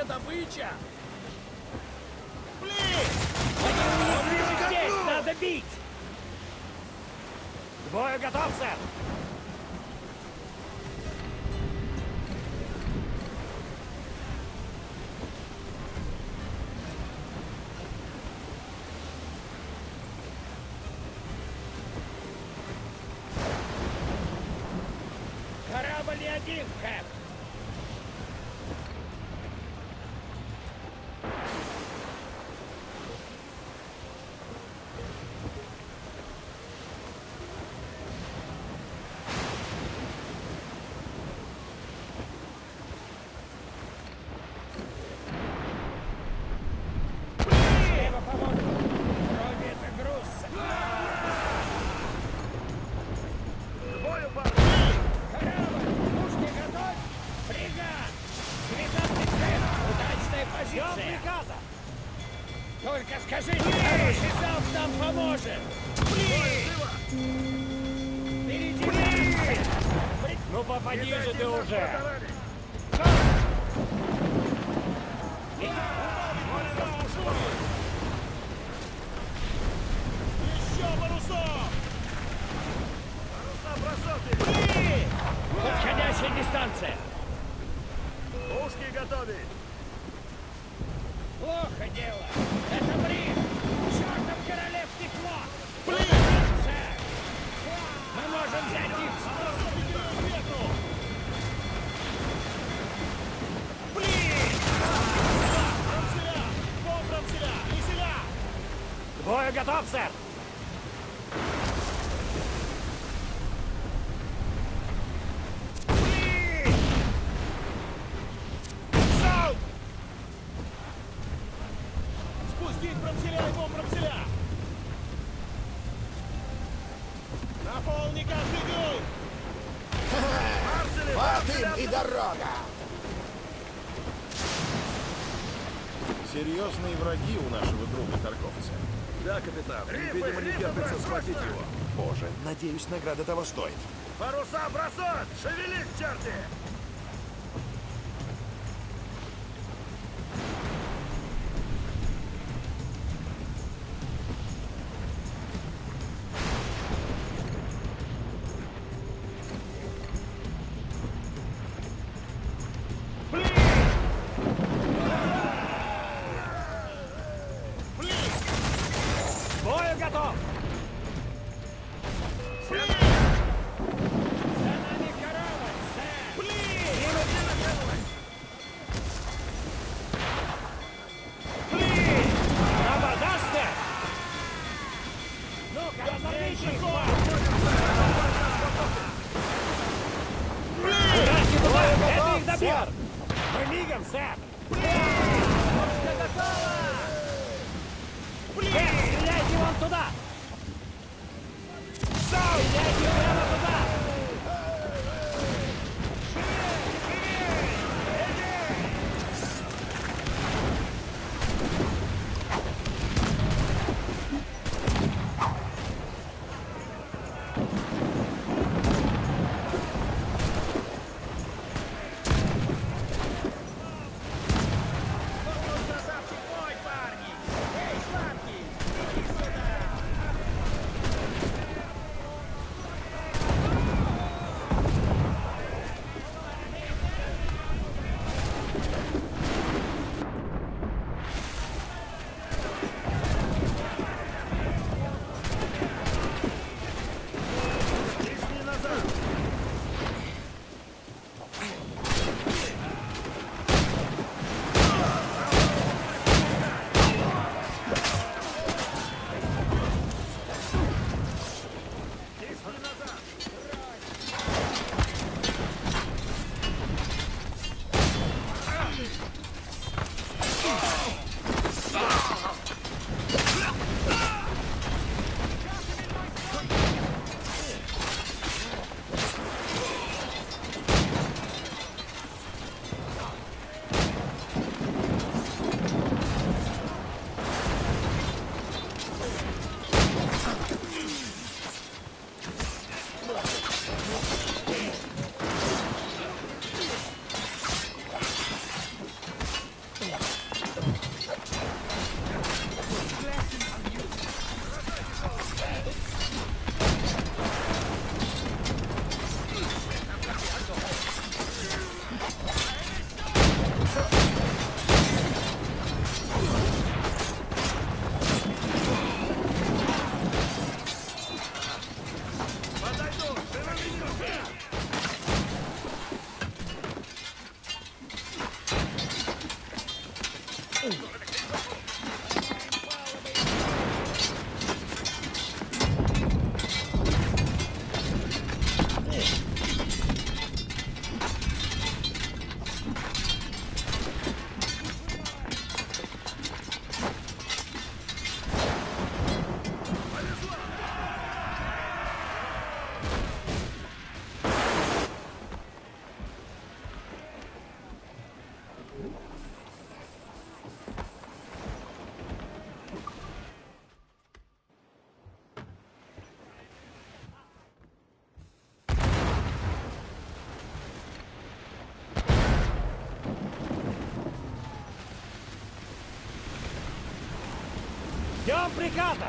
добыча! Thank you. готов, сэр! Надеюсь, награда того стоит. Паруса бросают! Шевелись, черти! Obrigada!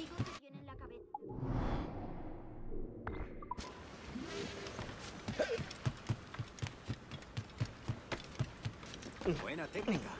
Digo que tienen la cabeza. Buena técnica.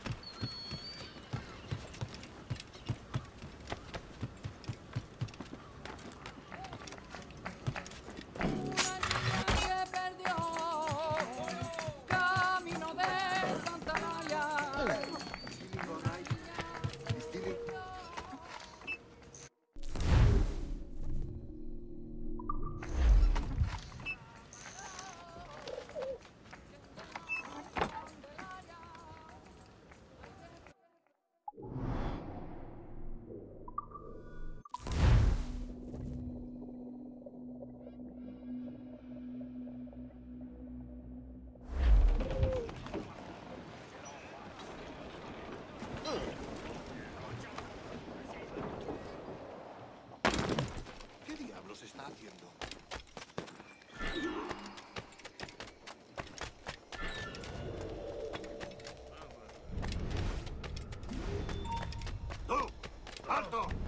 ¡Alto!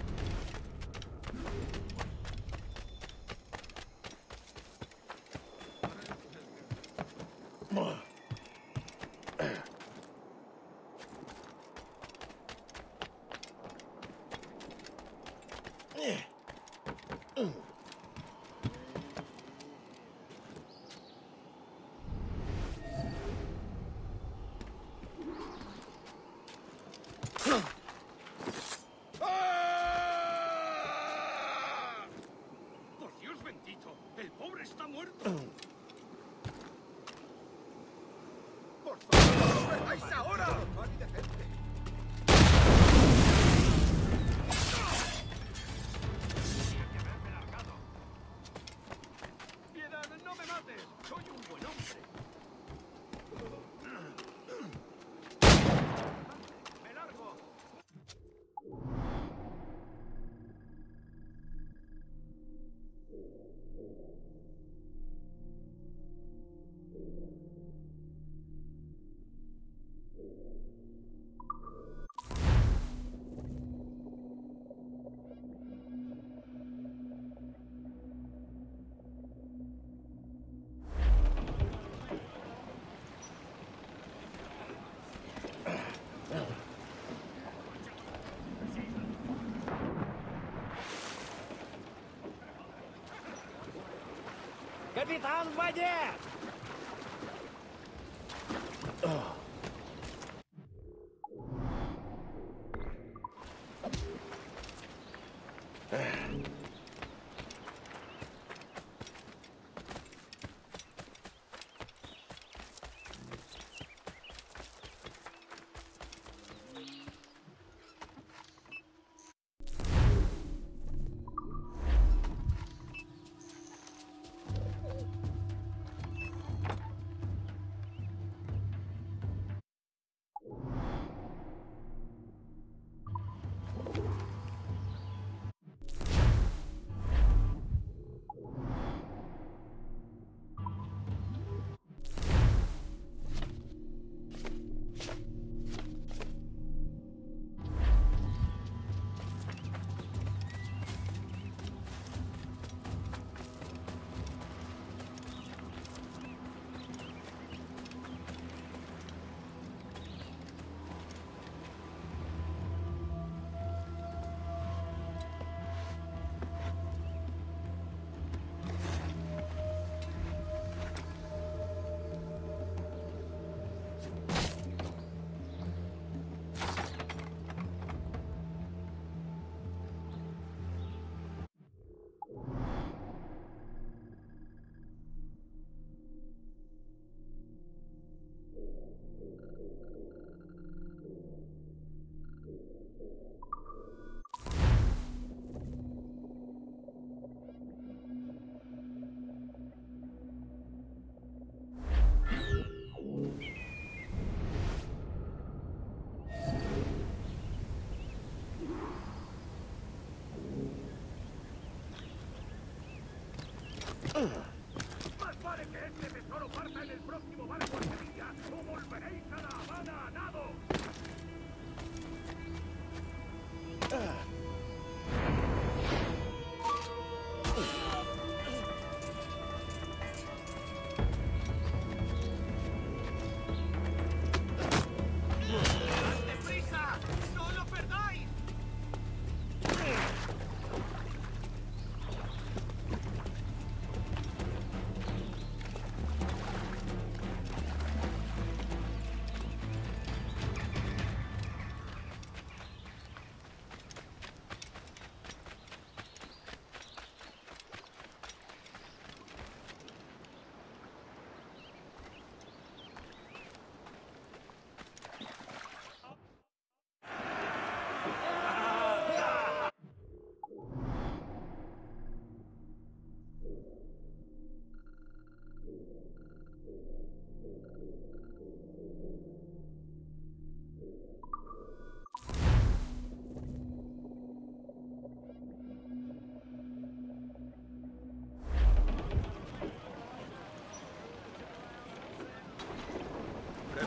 Капитан в воде!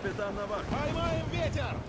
капитан Навак. Поймаем ветер!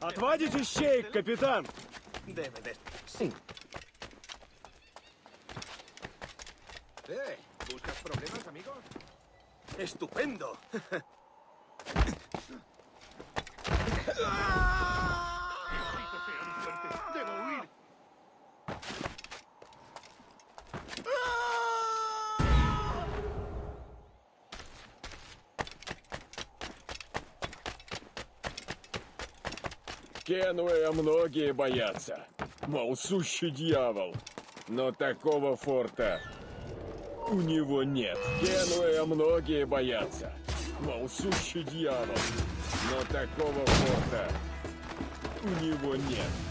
Отвадить ищейк, капитан! Debe Кенуэя многие боятся. Мол, сущий дьявол. Но такого форта у него нет. Кенуэя многие боятся. Мол, сущий дьявол. Но такого форта у него нет.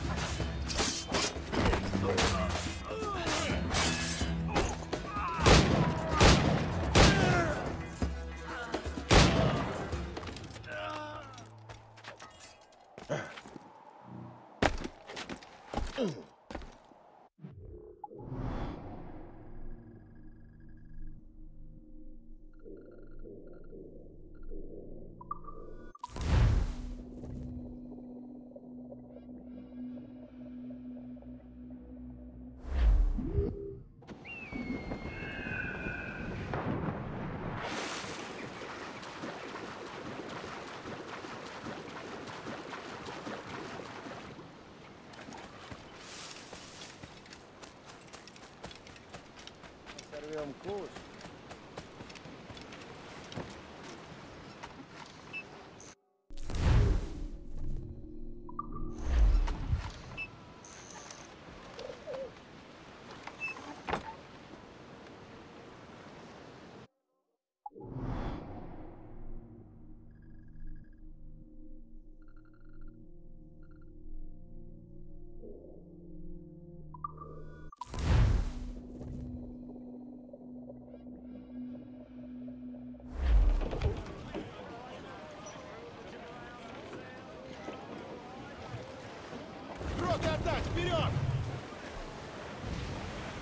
Роты отдать! Вперед!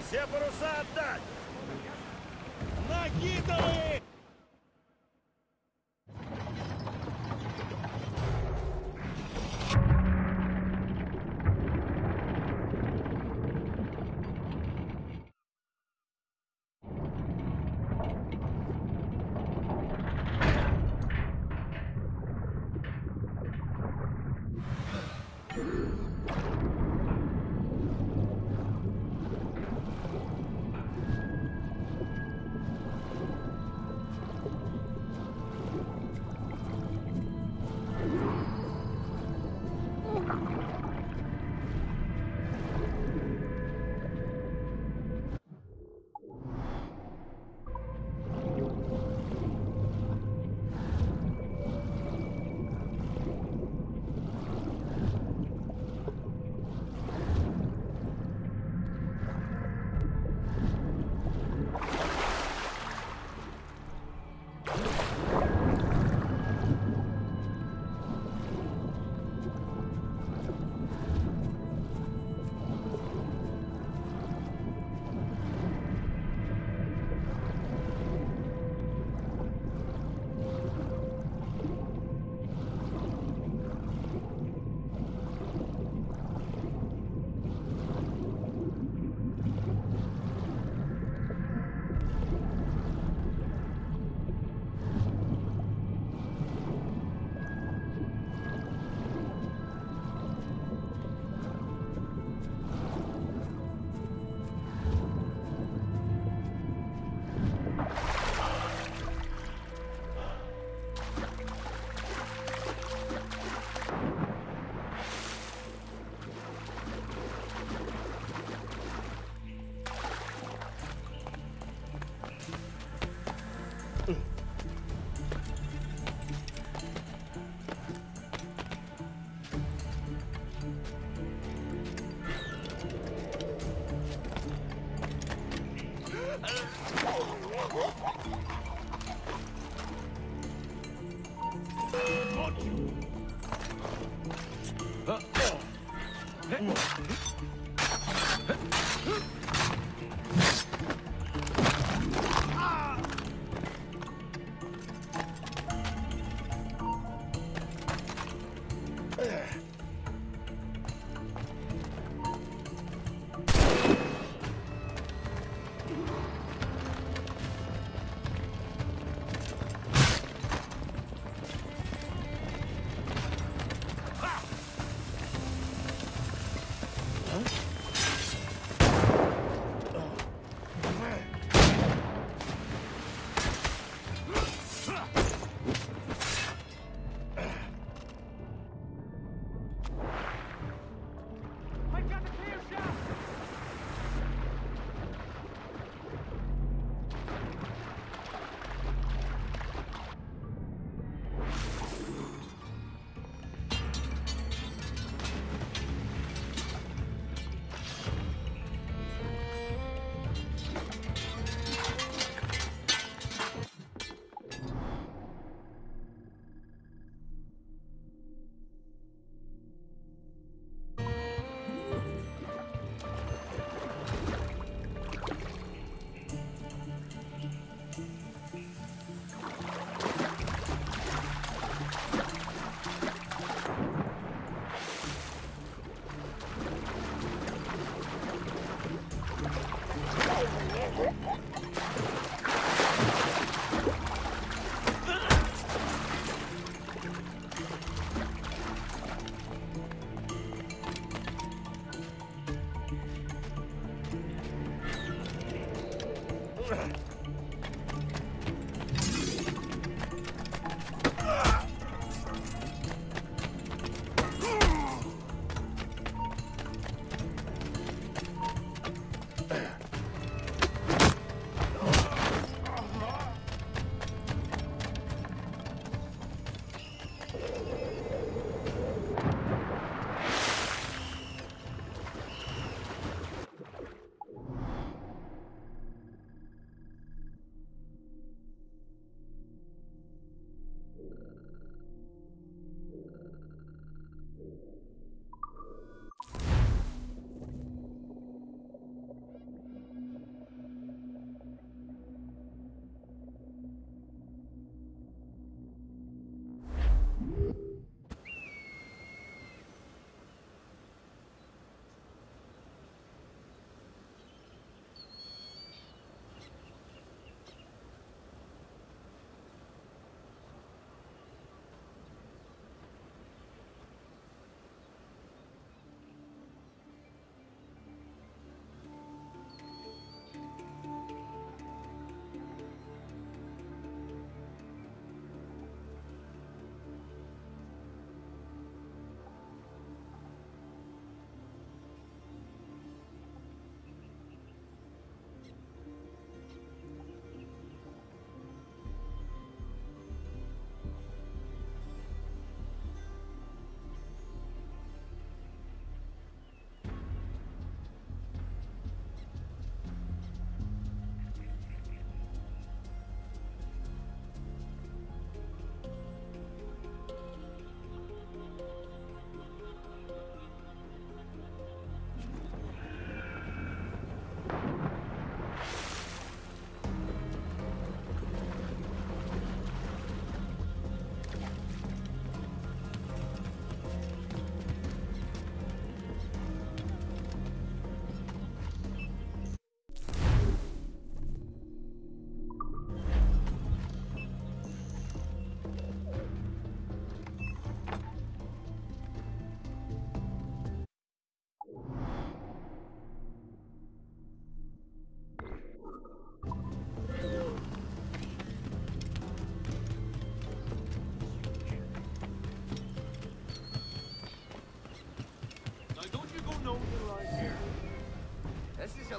Все паруса отдать! Накидывай!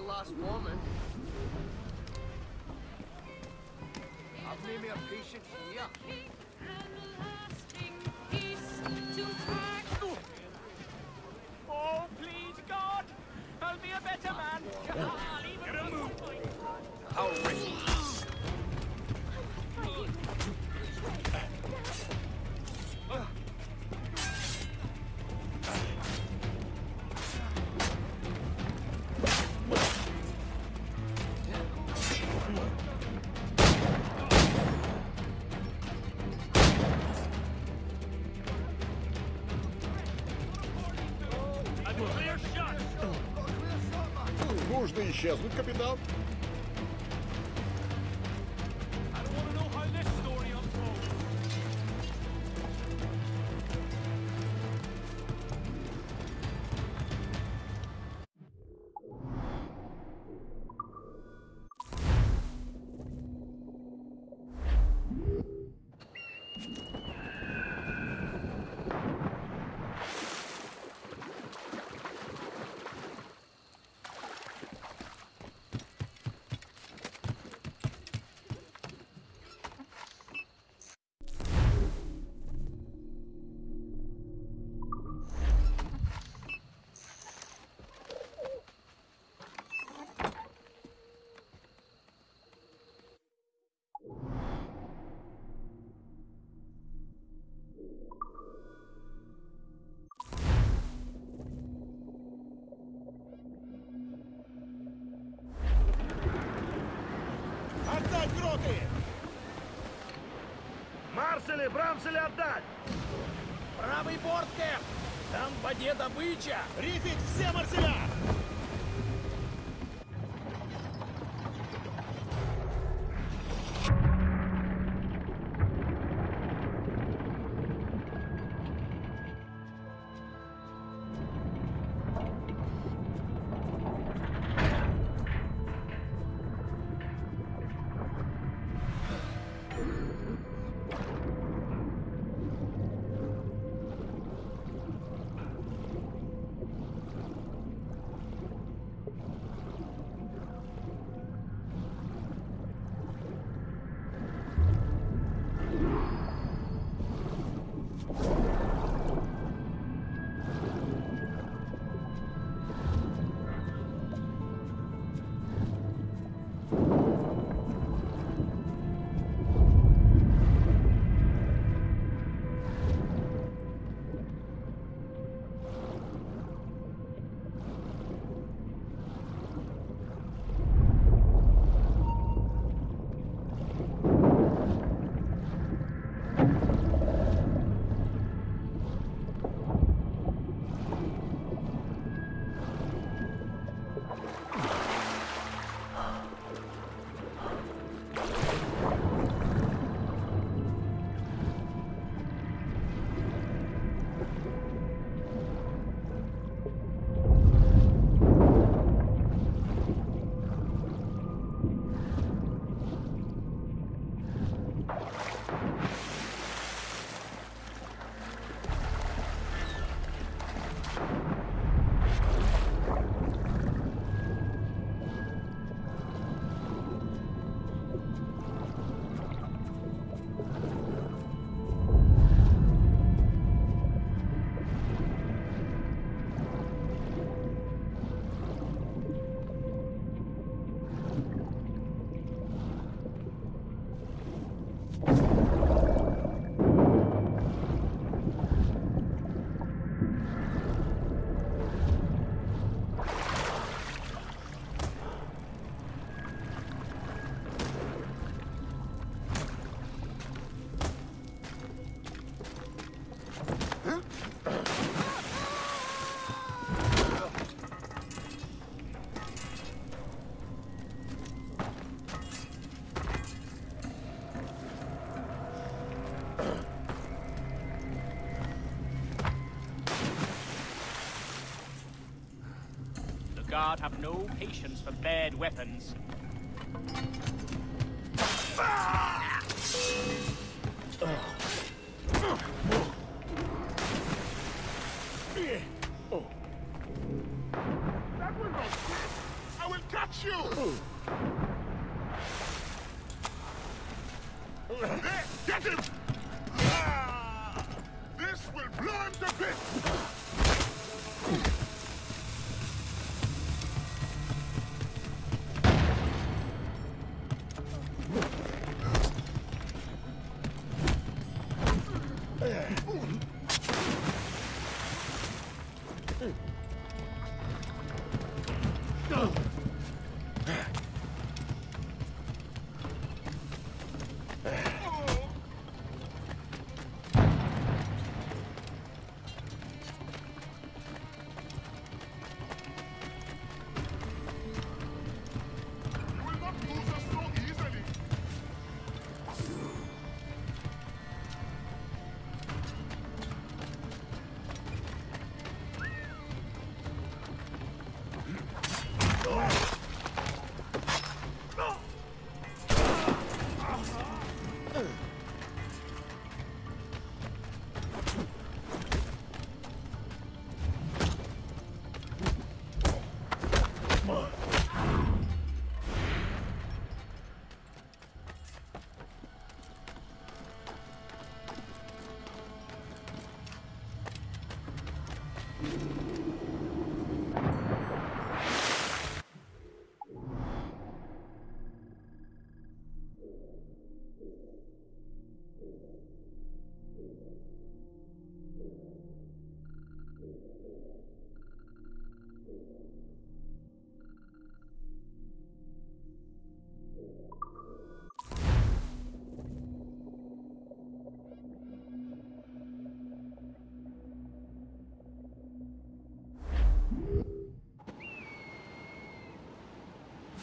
Lost woman. Нужно исчезнуть, Правый борт, Кэп! Там в воде добыча! Рифить все марселя! Guard have no patience for bad weapons.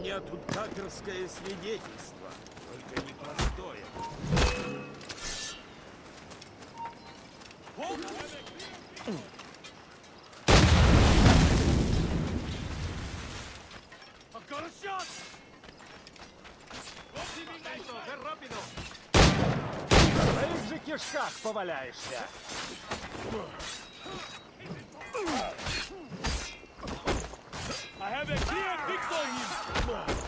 меня тут хакерское свидетельство, только непростое. I've got a же кишках поваляешься! I have a clear Come.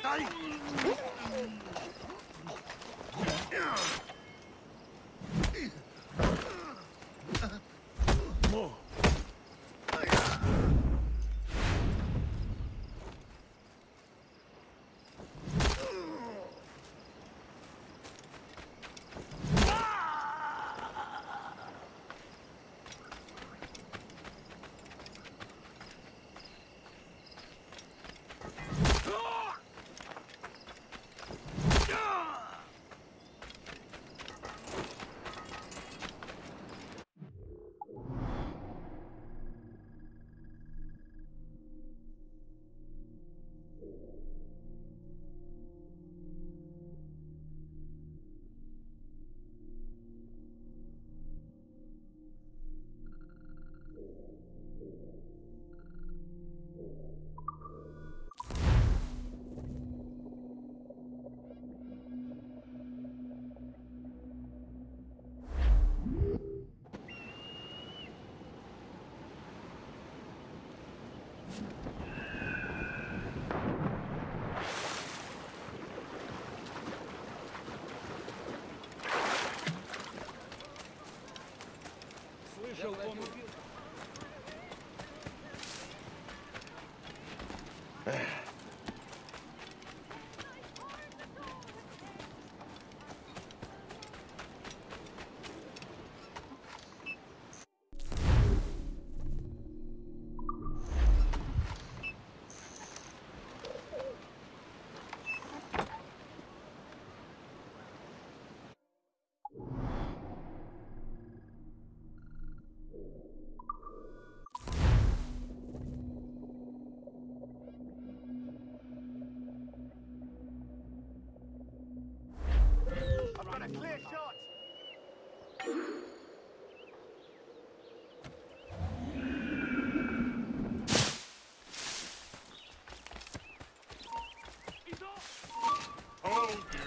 うたい。Слышал, он blow you.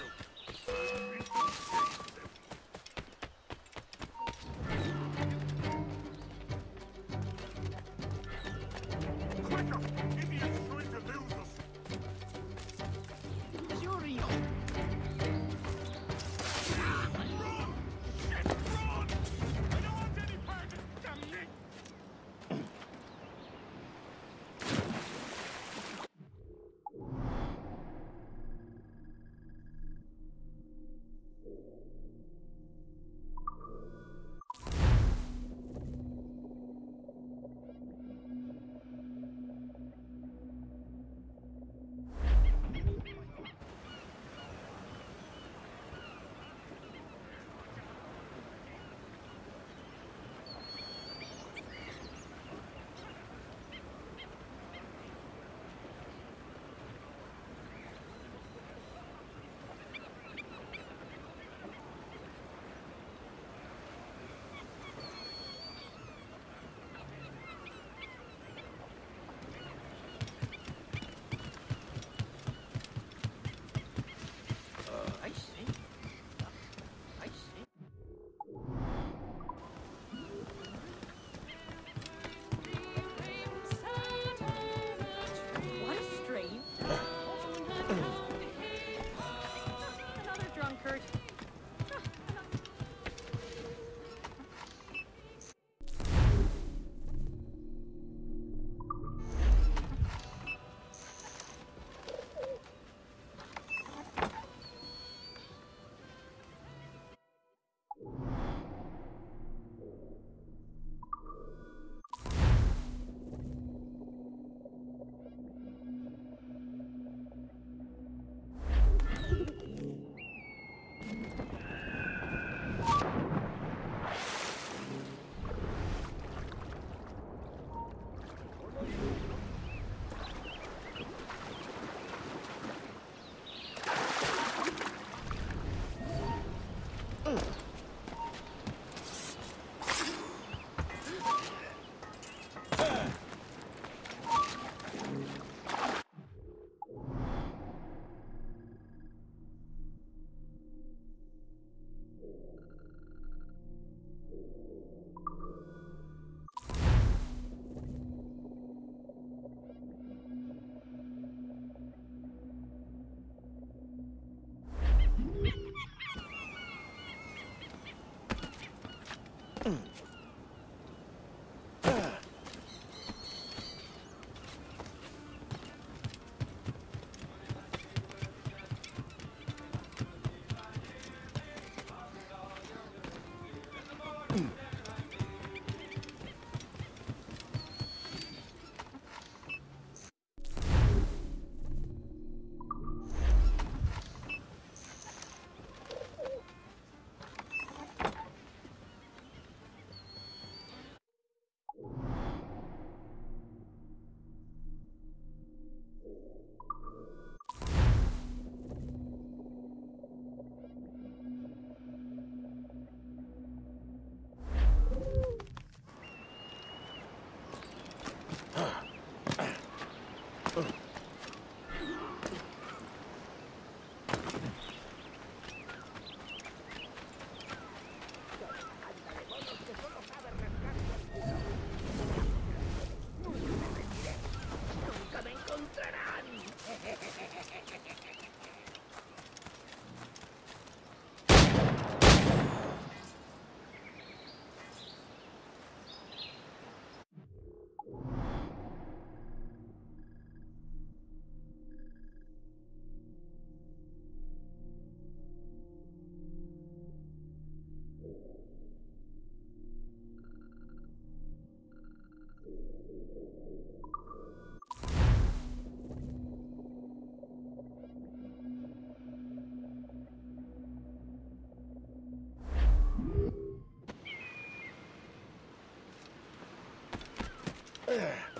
Ugh.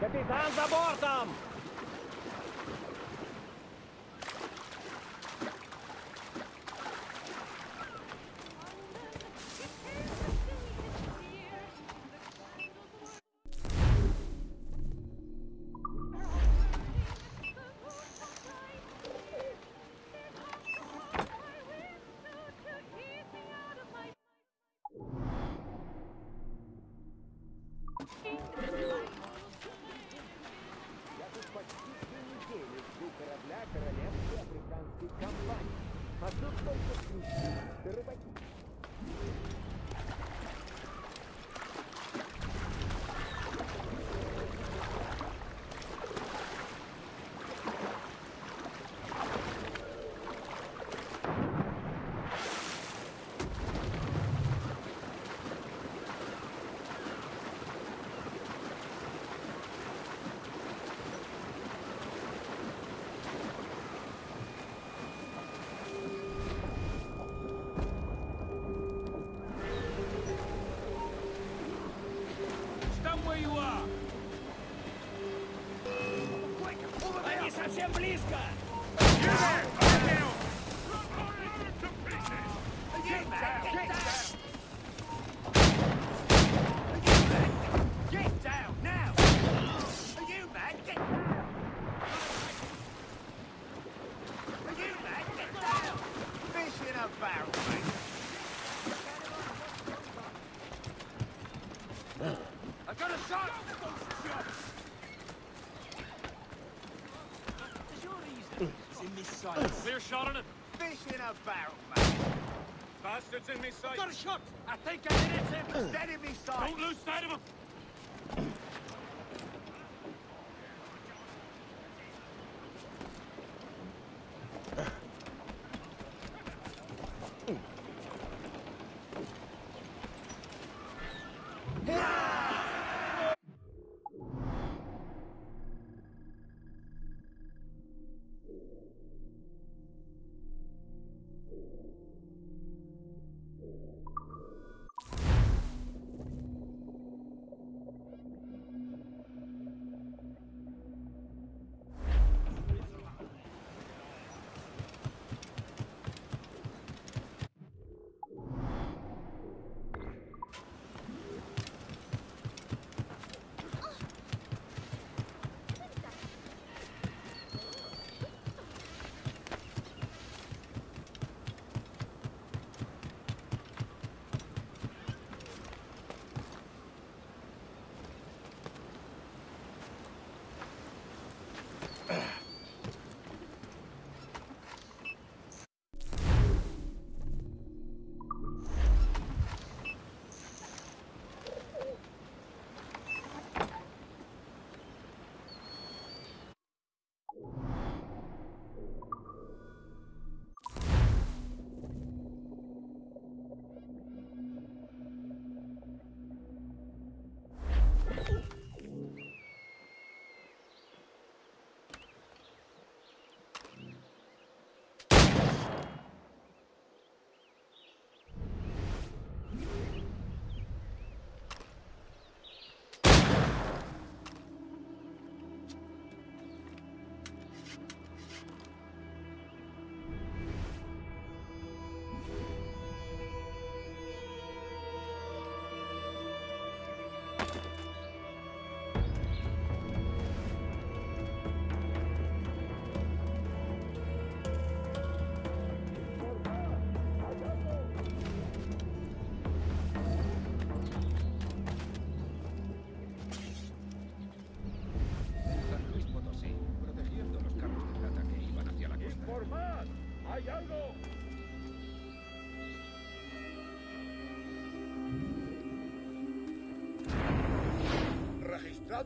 Капитан за бортом! Близко! Shot on it. Fish in a barrel, mate. Bastards in me sight. Got a shot! I think I hit him! Dead in me sight. Don't lose sight of him.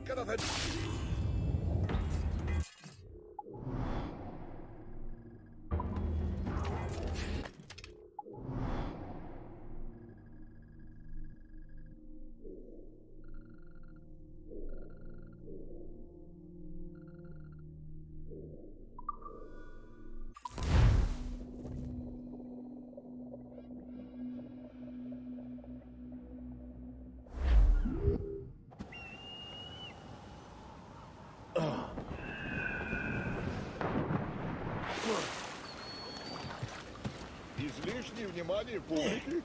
Cada vez. Излишнее внимание публики.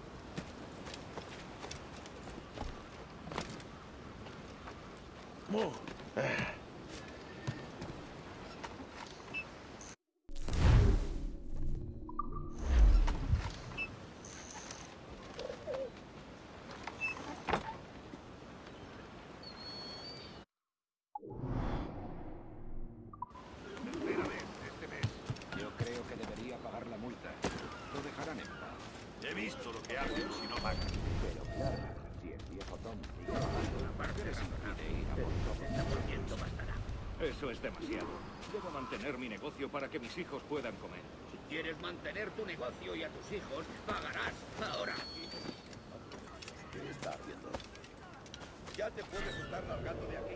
Eso es demasiado. Debo mantener mi negocio para que mis hijos puedan comer. Si quieres mantener tu negocio y a tus hijos, pagarás ahora. ¿Qué está haciendo? Ya te puedes estar largando de aquí.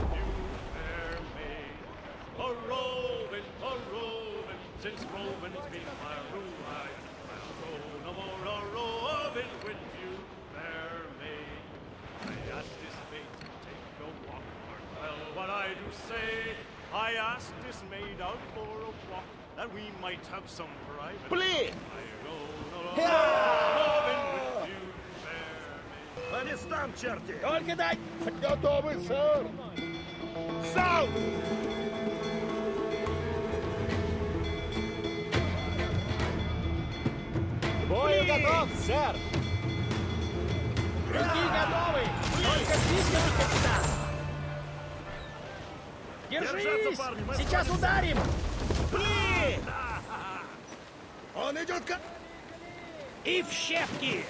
since roving's been my rule, I I'll go no more a roving with you, fair maid. I asked this maid to take a walk, mark well what I do say. I asked this maid out for a walk, that we might have some private. Пли! I go no more roving with you, fair maid. По местам, черти! Только дать! Готовы, сэр! Залп! Готов, сэр! Руки готовы! Только свистните, капитан! Держись! парни, Сейчас ударим! Пли! Он идет ко... И в щепки!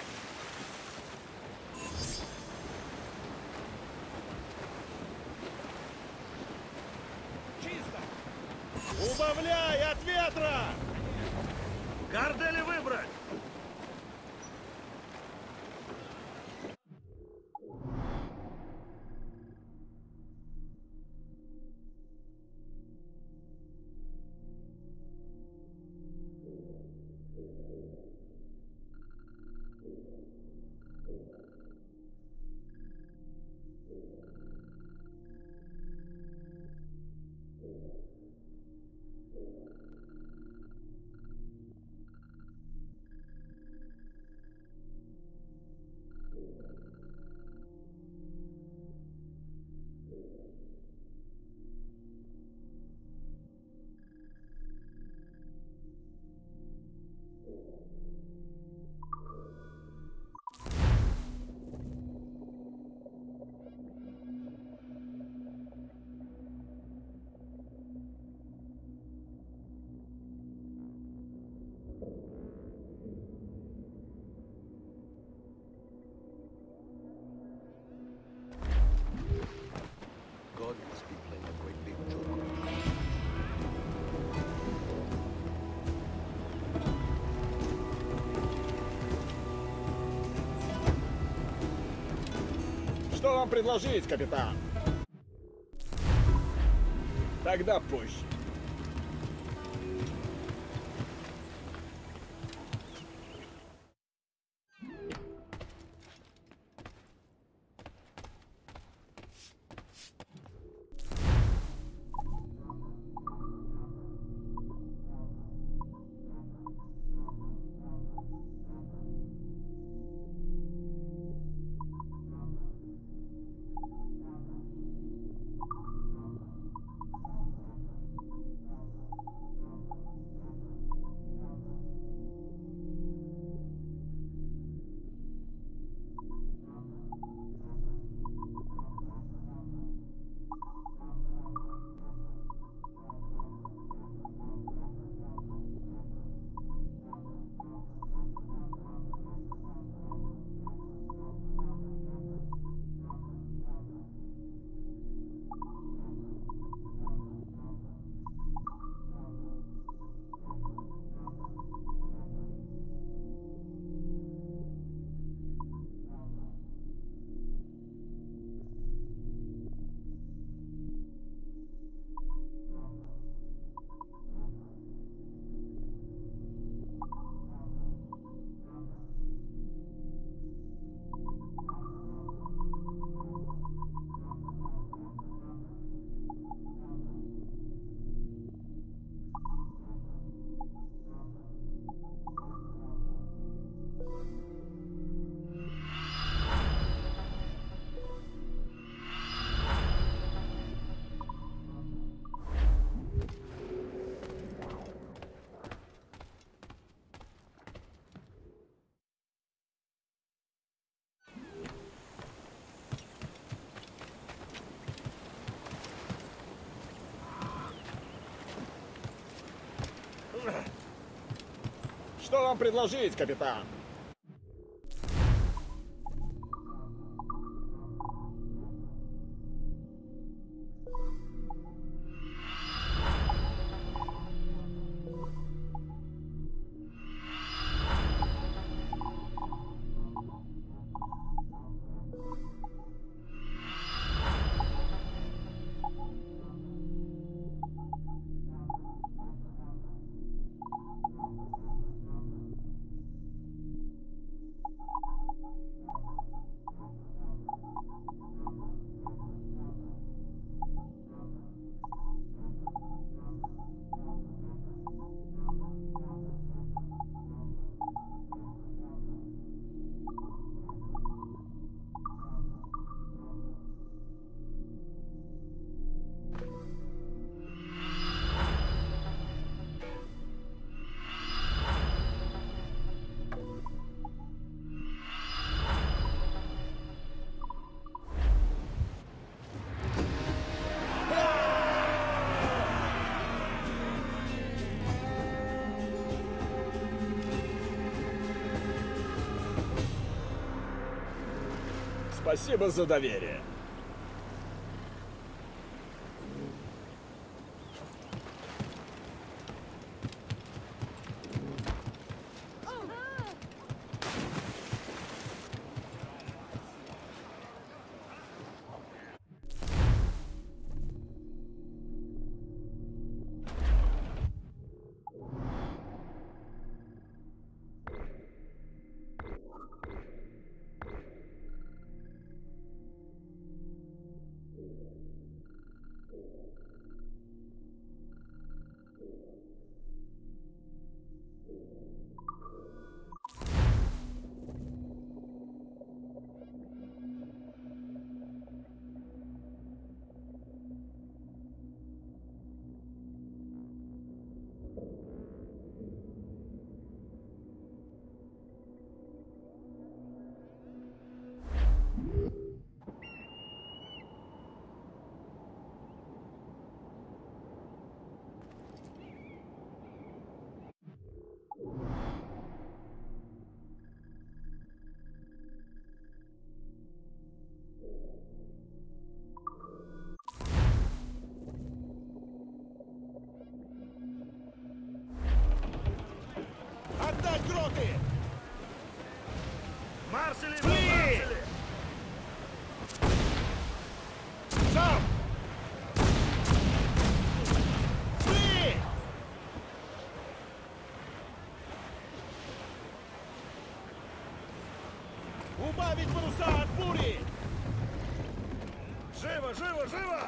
Вам предложить, капитан? Тогда позже. Что вам предложить, капитан? Спасибо за доверие. Отдать гроты! Маршали! Фли! Сам! Фли! Убавить паруса от бури! Живо, живо, живо!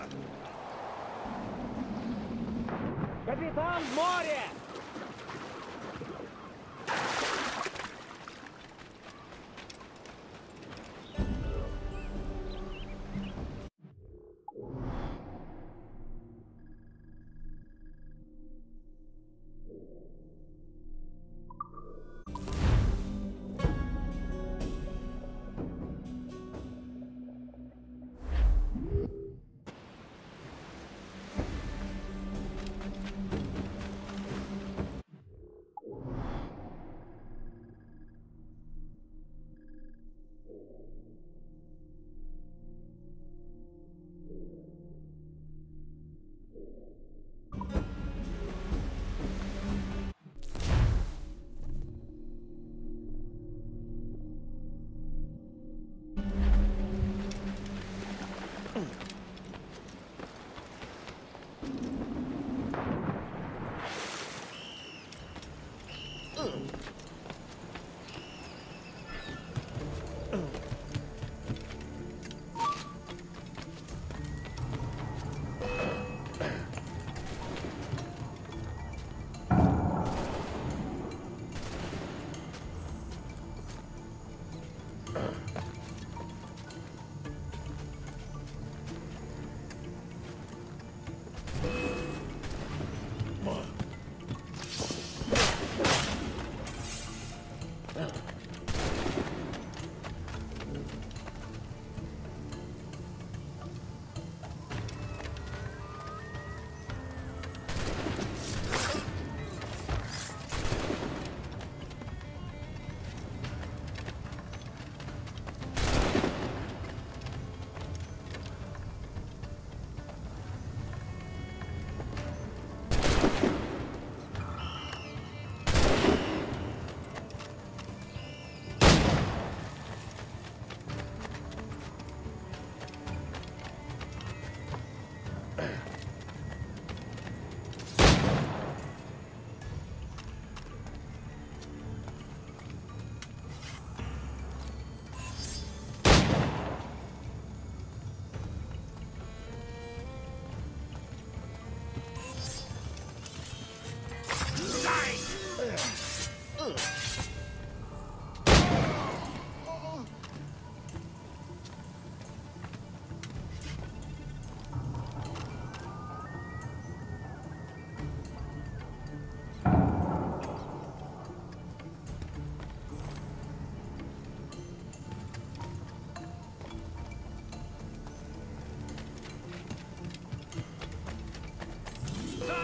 Капитан, в море!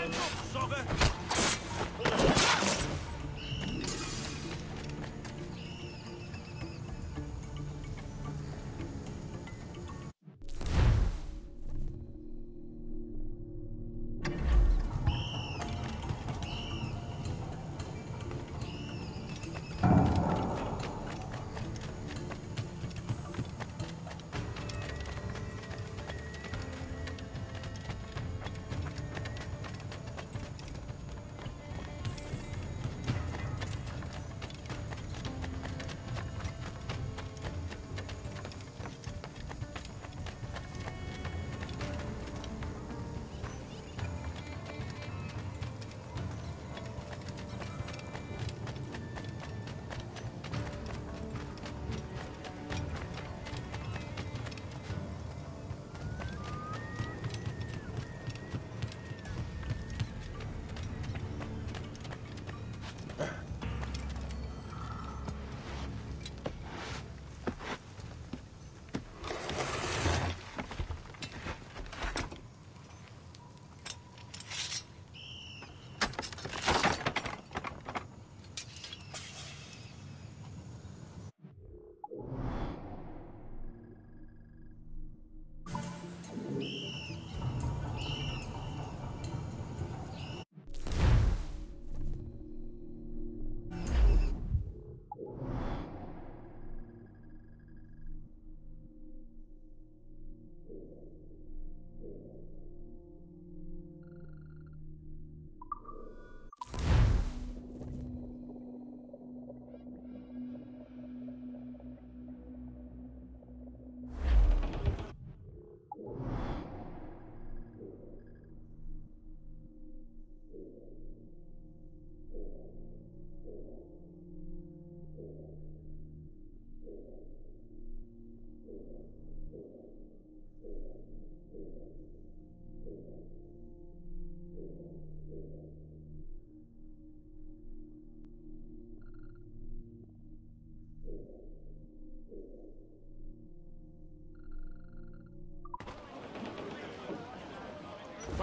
Enough, Sogger!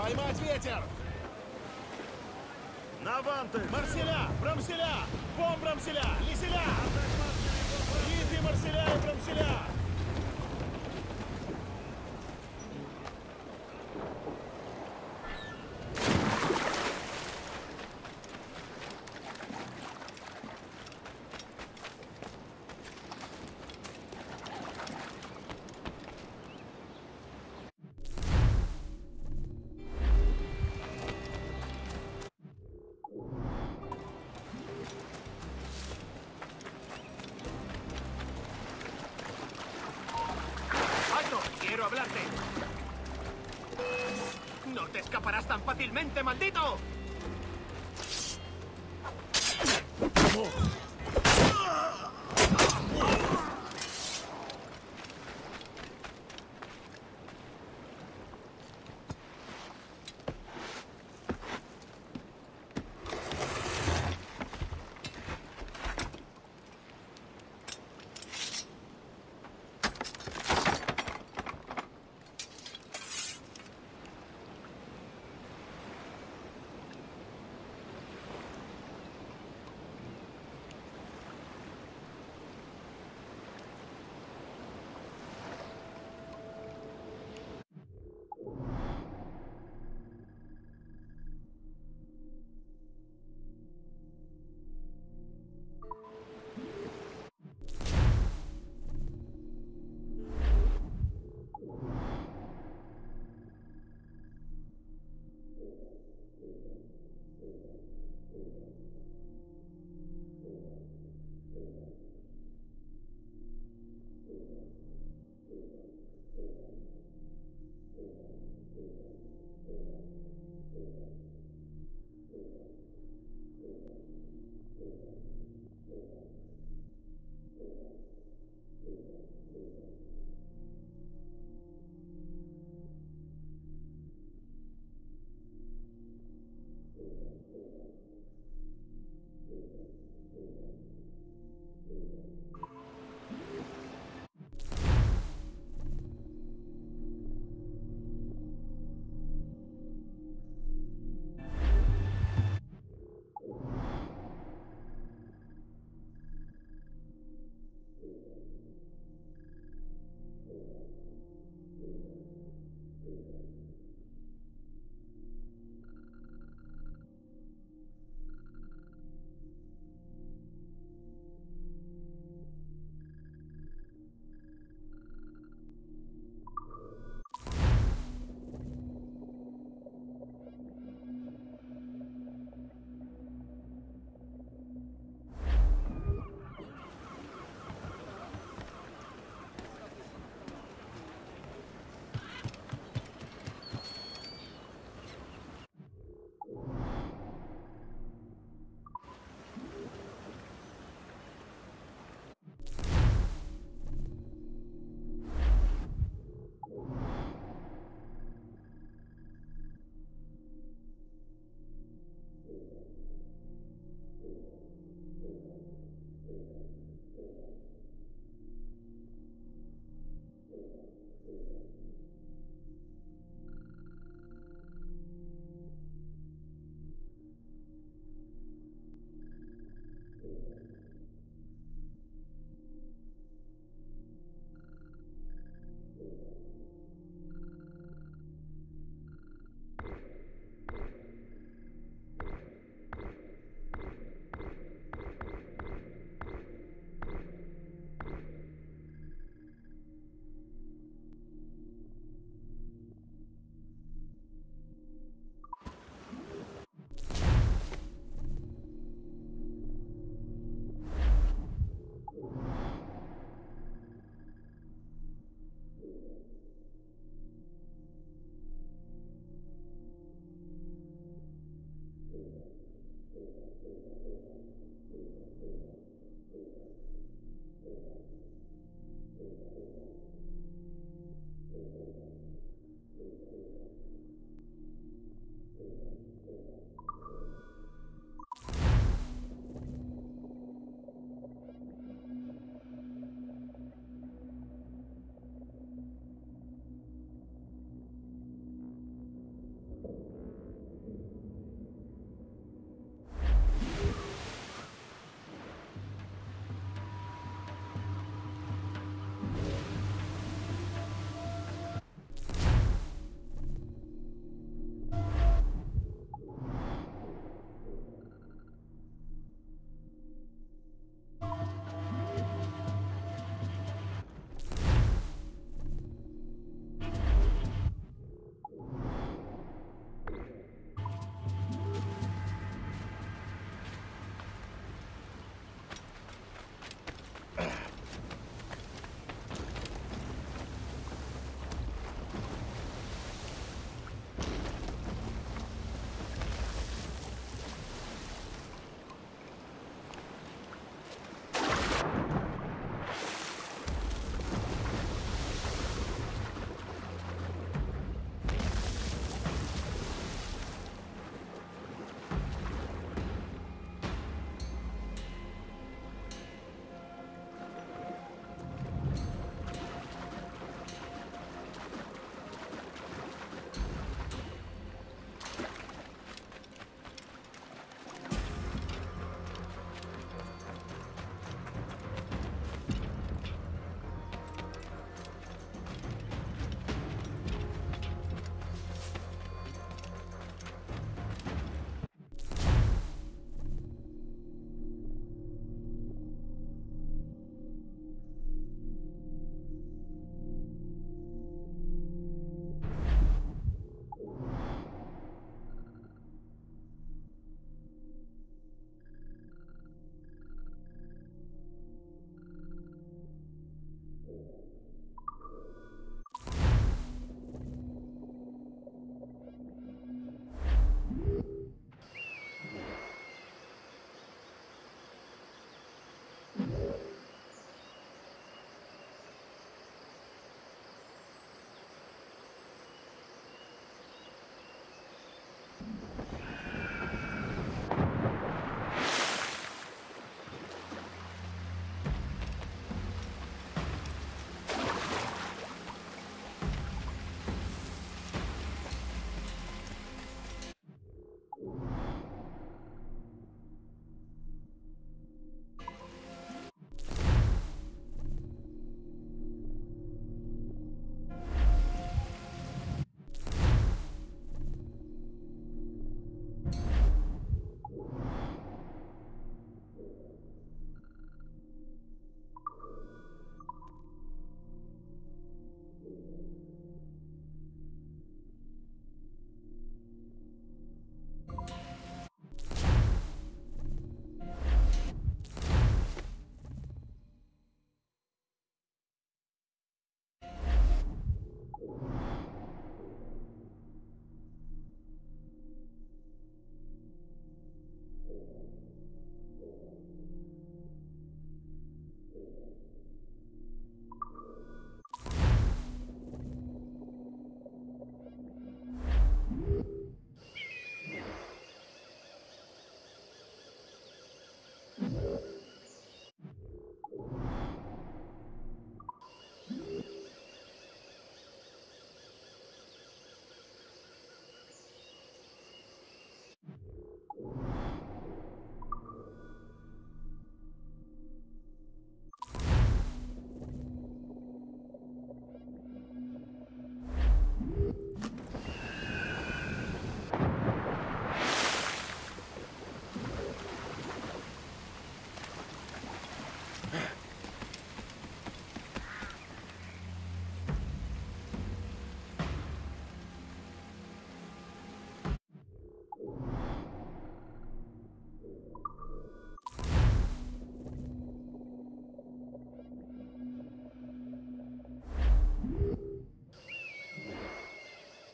Поймать ветер! На ванты! Марселя! Брамселя! Бом Брамселя! Лиселя! Литы Марселя и Брамселя!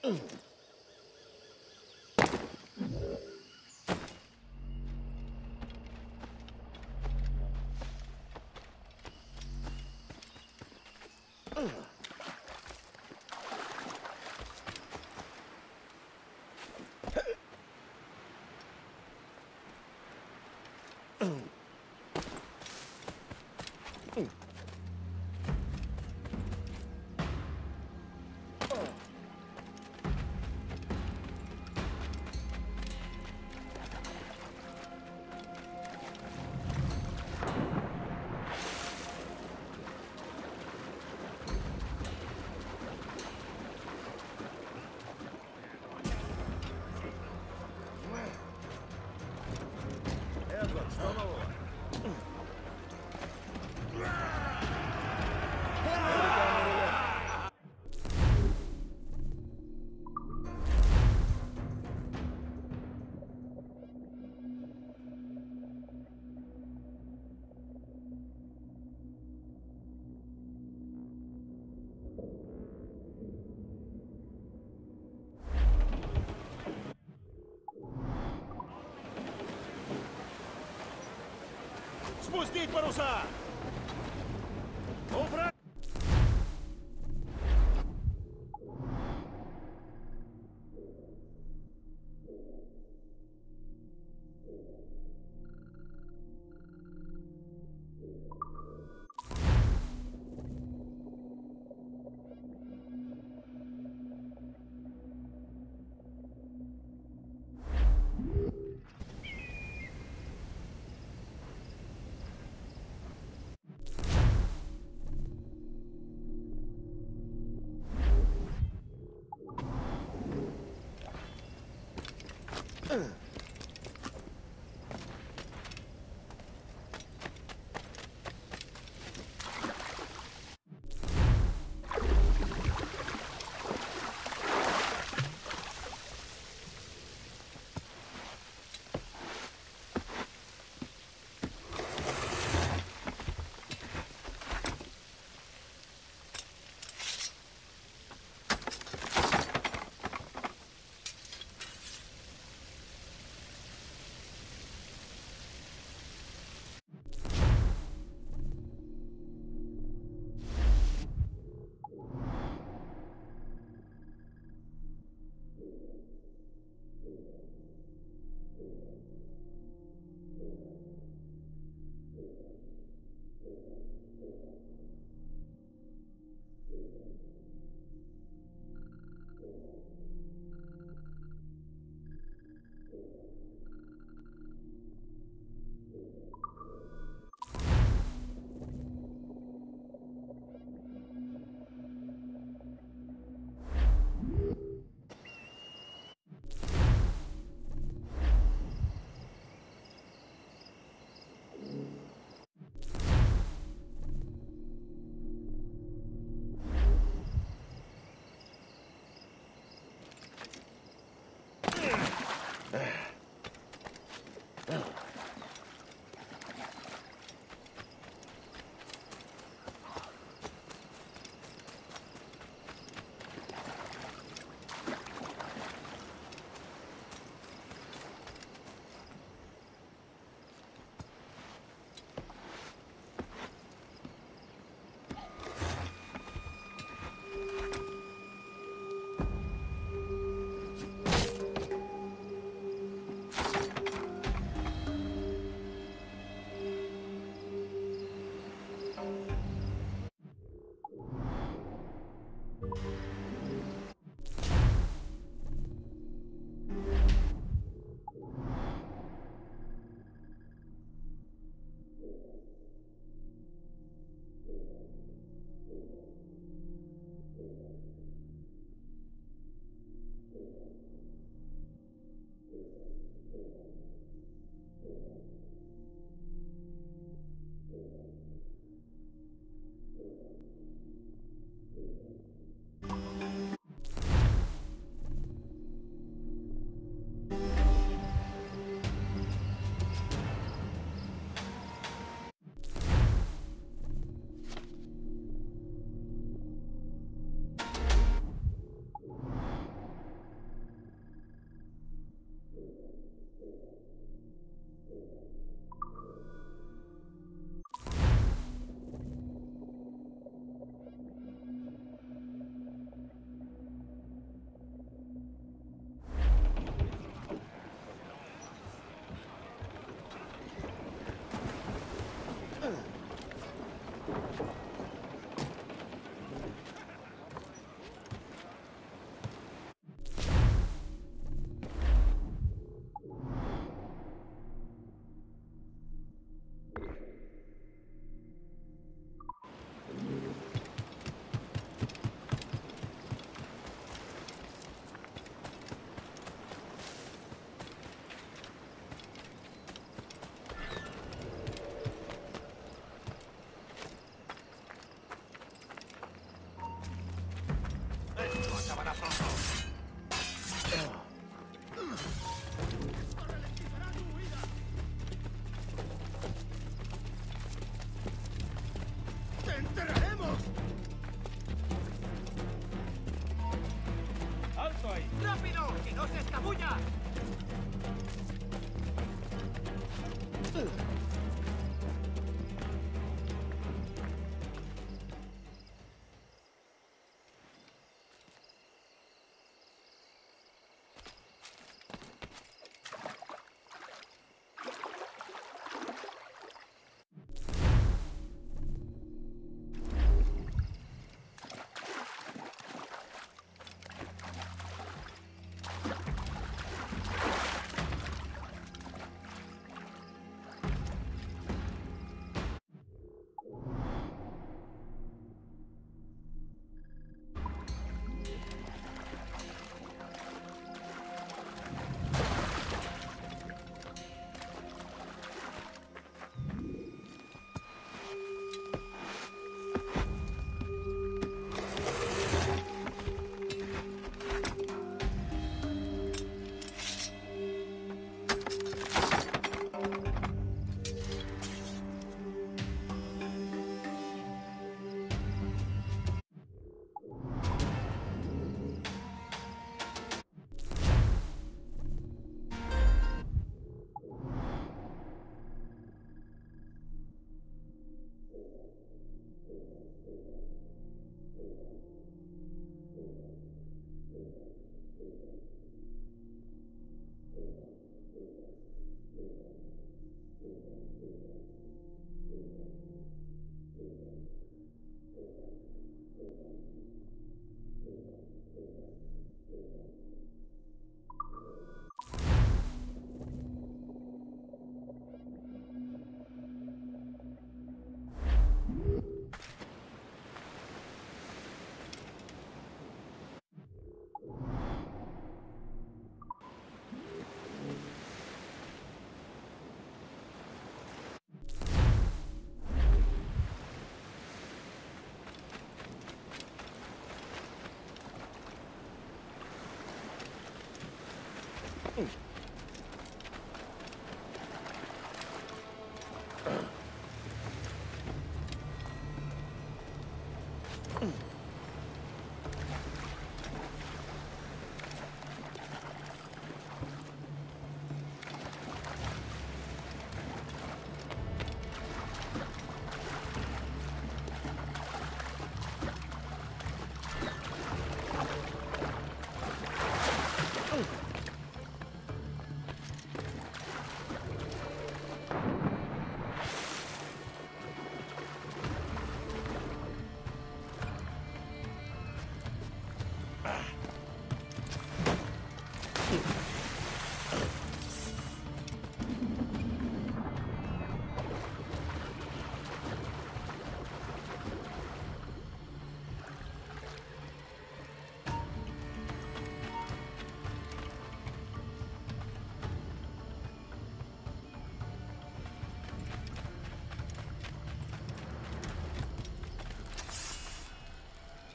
Эдвард, Спустить паруса!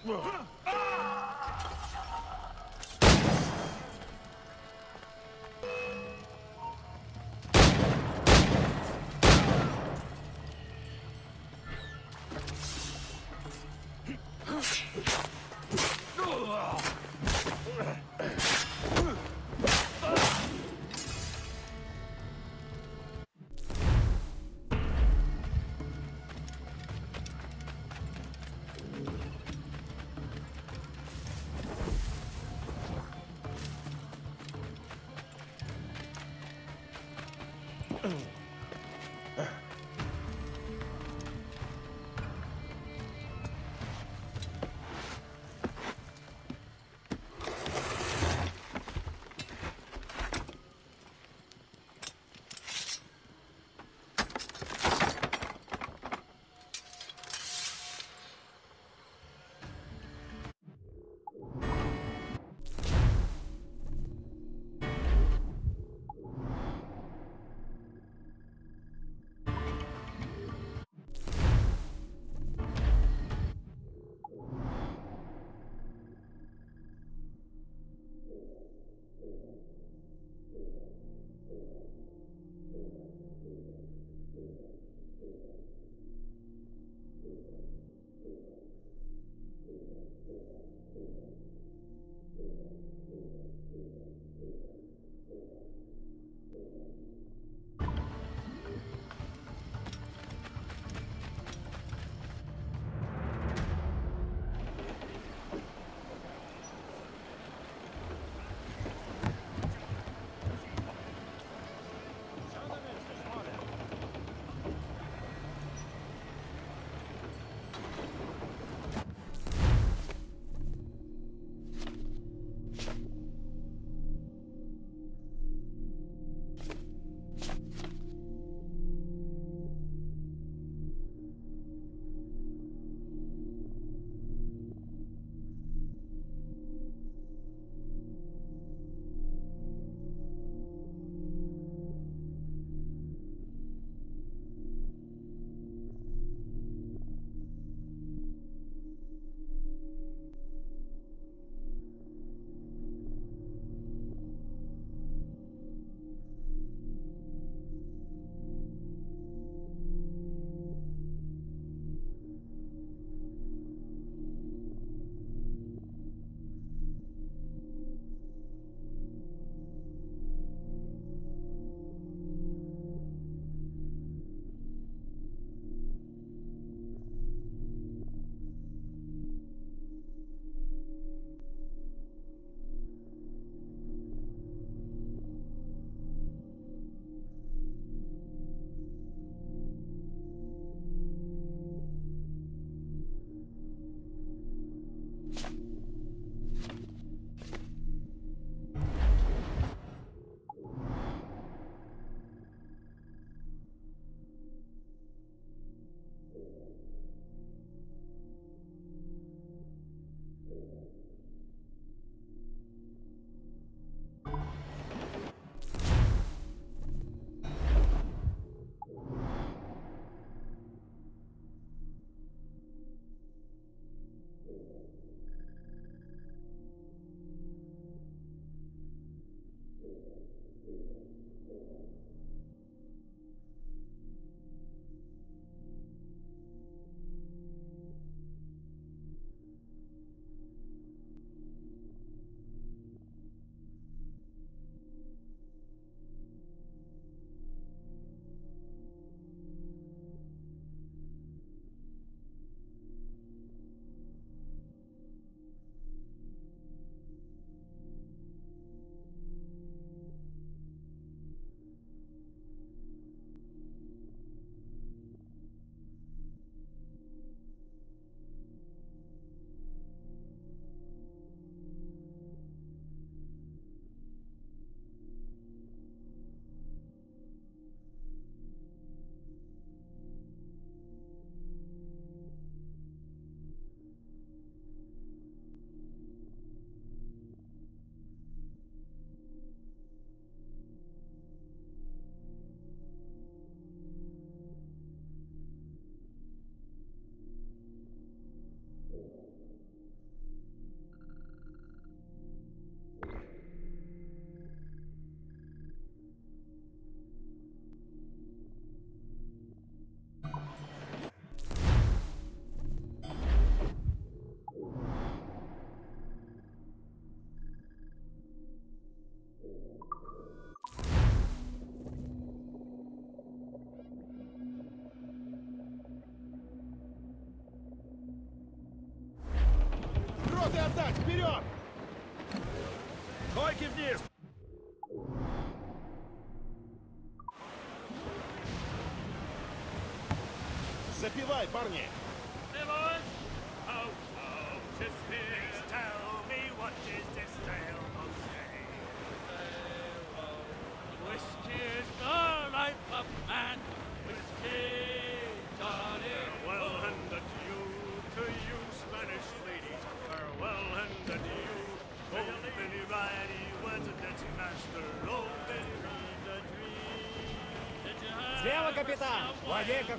Ugh. Пулеметы отдать! Вперед! Койки вниз!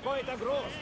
какой-то груз.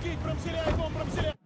Пропустить! Промселяй дом! Промселяй!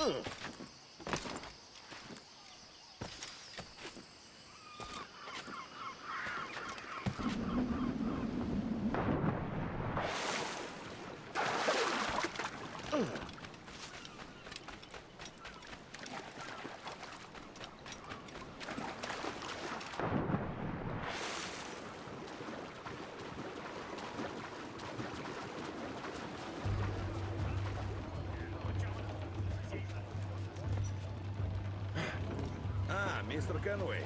Ugh. Мистер Конвей.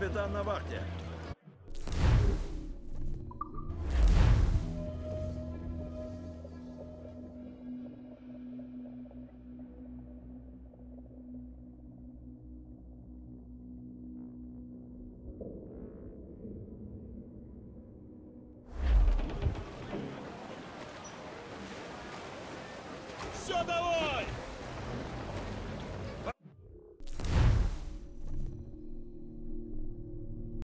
Капитан на вахте.